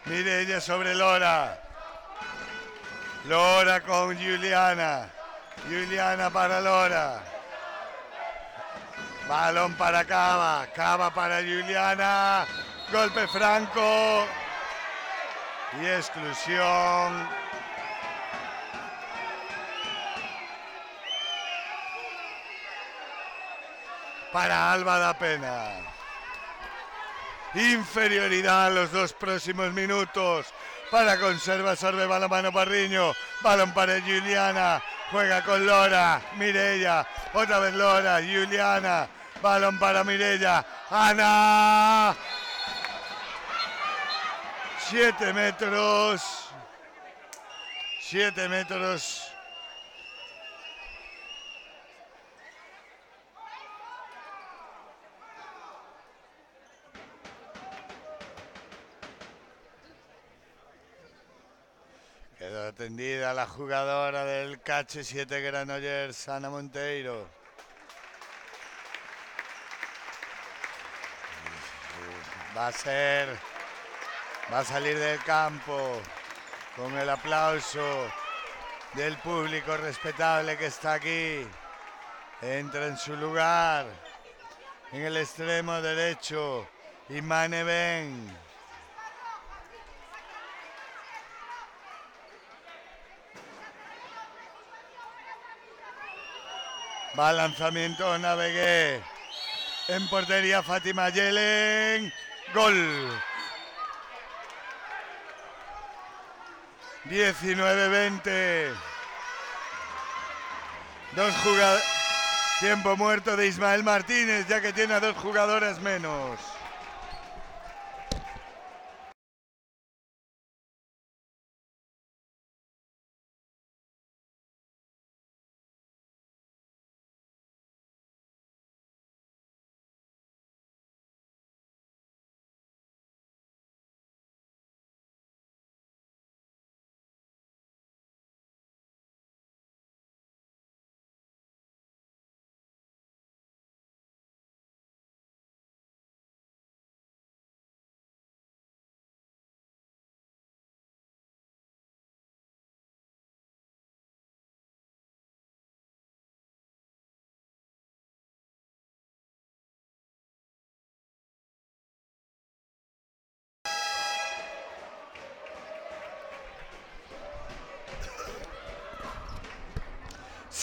Speaker 2: Mireia sobre Lora. Lora con Juliana. Juliana para Lora. Balón para Cava. Cava para Juliana. Golpe franco. Y exclusión. Para Alba da Pena. Inferioridad los dos próximos minutos. Para conserva, sorbe balón Parriño. Balón para Juliana. Juega con Lora. Mirella. Otra vez Lora. Juliana. Balón para Mirella. Ana. Siete metros. Siete metros. Quedó atendida la jugadora del Cache 7 Granollers, Ana Monteiro. Va a ser, va a salir del campo con el aplauso del público respetable que está aquí. Entra en su lugar, en el extremo derecho, Imane Ben. Va lanzamiento Navegué. En portería Fátima Yelen. Gol. 19-20. Dos jugadores. Tiempo muerto de Ismael Martínez, ya que tiene a dos jugadoras menos.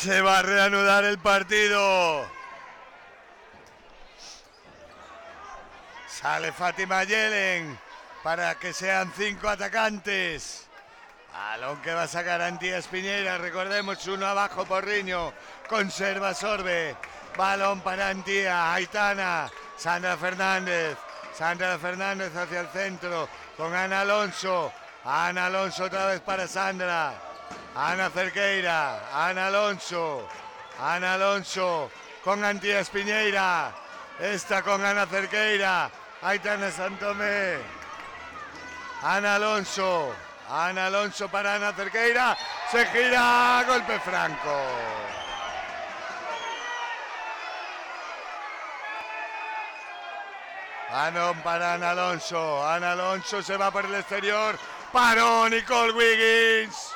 Speaker 2: Se va a reanudar el partido. Sale Fátima Yelen para que sean cinco atacantes. Balón que va a sacar Antía Espiñera. Recordemos uno abajo Porriño. Conserva Sorbe. Balón para Antía. Aitana. Sandra Fernández. Sandra Fernández hacia el centro. Con Ana Alonso. Ana Alonso otra vez para Sandra. Ana Cerqueira, Ana Alonso, Ana Alonso con Antía Espiñeira, esta con Ana Cerqueira, Aitana Santomé, Ana Alonso, Ana Alonso para Ana Cerqueira, se gira, golpe franco. Balón para Ana Alonso. Ana Alonso se va por el exterior. Paró Nicole Wiggins.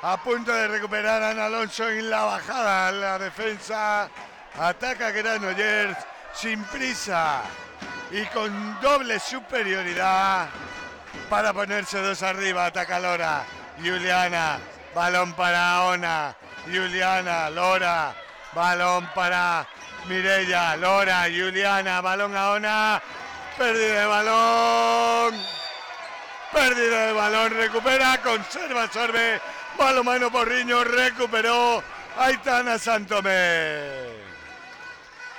Speaker 2: A punto de recuperar a Alonso en la bajada. La defensa ataca Granollers sin prisa y con doble superioridad para ponerse dos arriba. Ataca Lora. Juliana. Balón para Ona. Juliana. Lora. Balón para Mirella. Lora. Juliana. Balón a Ona. Pérdida de balón. Pérdida de balón. Recupera. Conserva. Absorbe. Balomano Porriño. Recuperó. Aitana Santomé.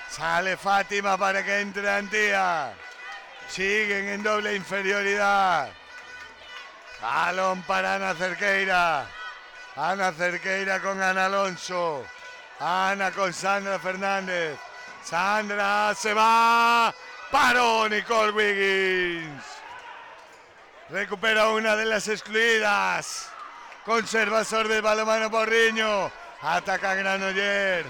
Speaker 2: Sale Fátima para que entre Antía. Siguen en doble inferioridad. Balón para Ana Cerqueira. Ana Cerqueira con Ana Alonso. Ana con Sandra Fernández. Sandra se va. Paró Nicole Wiggins. Recupera una de las excluidas. Conserva Sorbe Balomano Porriño. Ataca Granoller.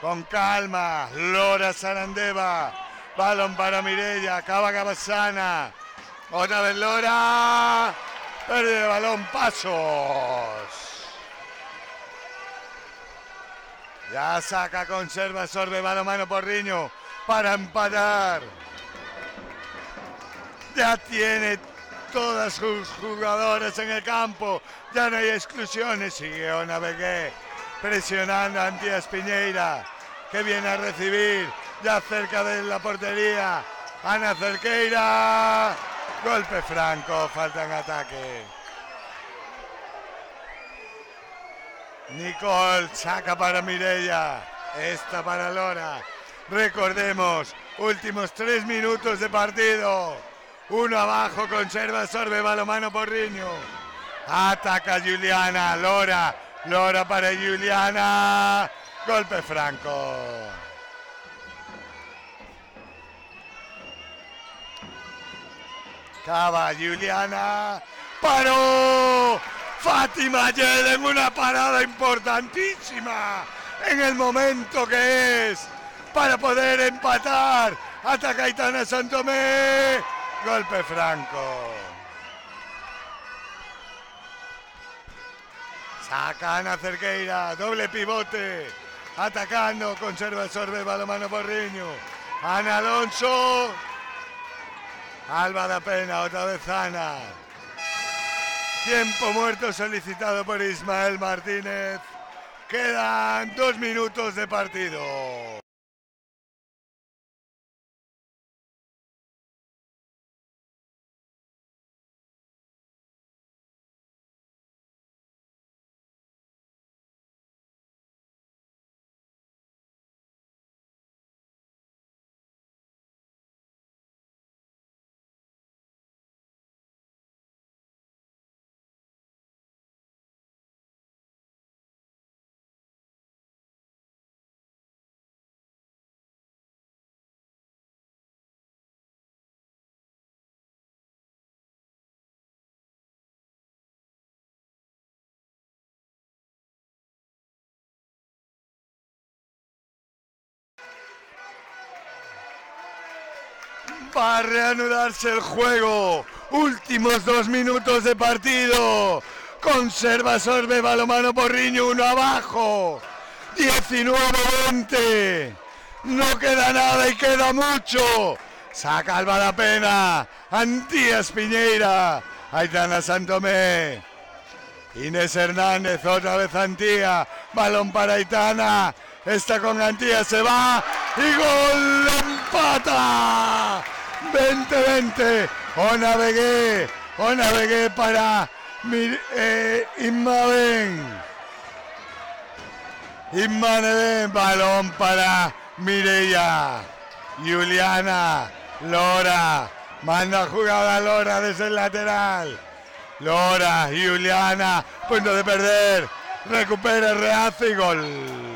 Speaker 2: Con calma. Lora Sarandeva. Balón para Mirella. Cava Cabasana. Otra vez Lora. Pérdida de balón. Pasos. Ya saca, conserva, sorbe, balomano Porriño para empatar. Ya tiene todas sus jugadoras en el campo. Ya no hay exclusiones. Sigue Ona Begué presionando a Antías Piñeira que viene a recibir ya cerca de la portería. Ana Cerqueira. Golpe franco, falta en ataque. Nicole saca para Mirella. Esta para Lora. Recordemos, últimos tres minutos de partido. Uno abajo, conserva, sorbe, balomano Porriño. Ataca Juliana, Lora. Lora para Juliana. Golpe franco. Cava Juliana. Paró. Fátima Yed en una parada importantísima. En el momento que es. Para poder empatar. Ataca Itana Santomé. Golpe franco. Saca Ana Cerqueira, doble pivote, atacando, conserva el sorbe, balomano. Ana Alonso, Alba da Pena, otra vez Ana. Tiempo muerto solicitado por Ismael Martínez. Quedan dos minutos de partido. Va a reanudarse el juego. Últimos dos minutos de partido. Conserva Sorbe Balomano Porriño, uno abajo. 19-20. No queda nada y queda mucho. Saca Alba la pena. Antías Piñeira. Aitana Santomé. Inés Hernández, otra vez Antía. Balón para Aitana. Está con Antía, se va. Y gol empata. 20-20. O navegué. O navegué para eh, Inmaven. Inmaven. Balón para Mireia. Juliana. Lora. Manda jugada Lora desde el lateral. Lora, Juliana, punto de perder. Recupera, rehace y gol.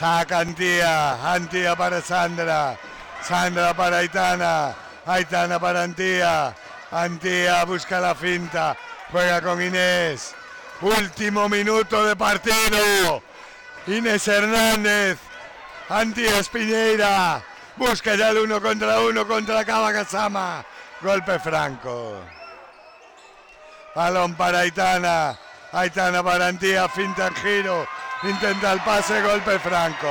Speaker 2: Saca Antía, Antía para Sandra, Sandra para Aitana, Aitana para Antía, Antía busca la finta, juega con Inés. Último minuto de partido. Inés Hernández Anti Espiñeira. Busca ya el uno contra uno contra Kabakasama. Golpe franco. Balón para Aitana. Aitana para Antía, finta en giro. Intenta el pase, golpe franco.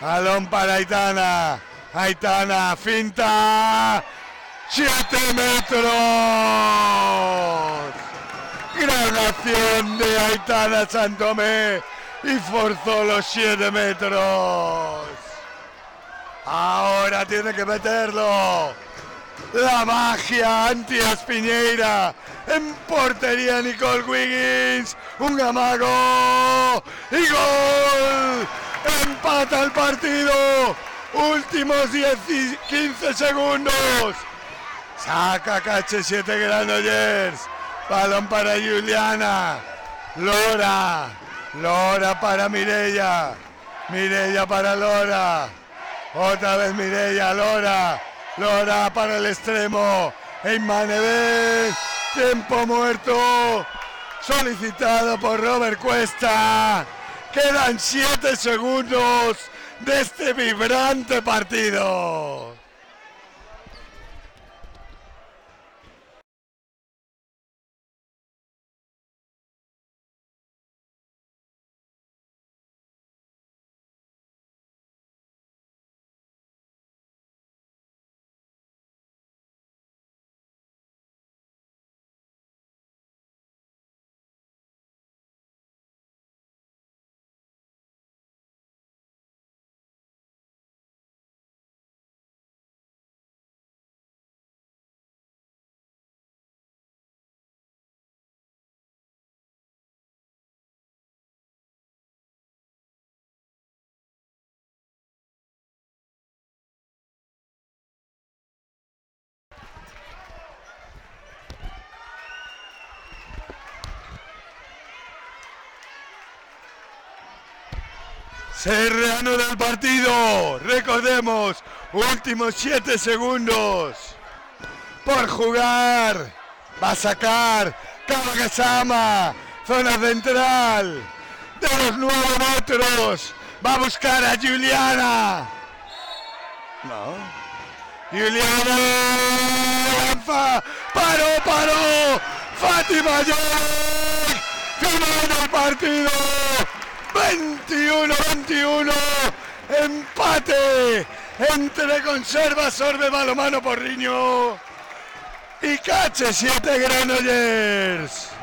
Speaker 2: Balón para Aitana. Aitana, finta. ¡Siete metros! Gran acción de Aitana Santomé y forzó los siete metros. Ahora tiene que meterlo. La magia anti Espiñeira. En portería Nicole Wiggins. Un amago. Y gol. Empata el partido. Últimos 10 y 15 segundos. Saca Cache 7 Granollers. Balón para Juliana. Lora. Lora para Mirella. Mirella para Lora. Otra vez Mirella, Lora. Lora para el extremo. Eymanebel. Tiempo muerto. Solicitado por Robert Cuesta. Quedan 7 segundos de este vibrante partido. Se reanuda el partido. Recordemos, últimos 7 segundos por jugar. Va a sacar Kawagasama, zona central de los 9 metros. Va a buscar a Juliana. No. Juliana lanza. Paró, paró. Fátima York. Final del partido. 21-21. Empate entre Conservas Sorbe Balomano Porriño y Cache 7 Granollers.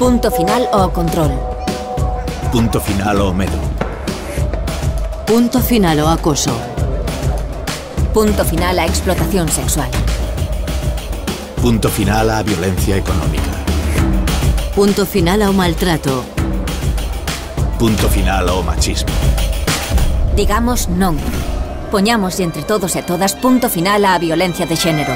Speaker 3: Punto final o control.
Speaker 4: Punto final o medo.
Speaker 3: Punto final o acoso. Punto final a explotación sexual.
Speaker 4: Punto final a violencia económica.
Speaker 3: Punto final ao maltrato.
Speaker 4: Punto final ao machismo.
Speaker 3: Digamos non. Poñamos entre todos e todas punto final á violencia de xénero.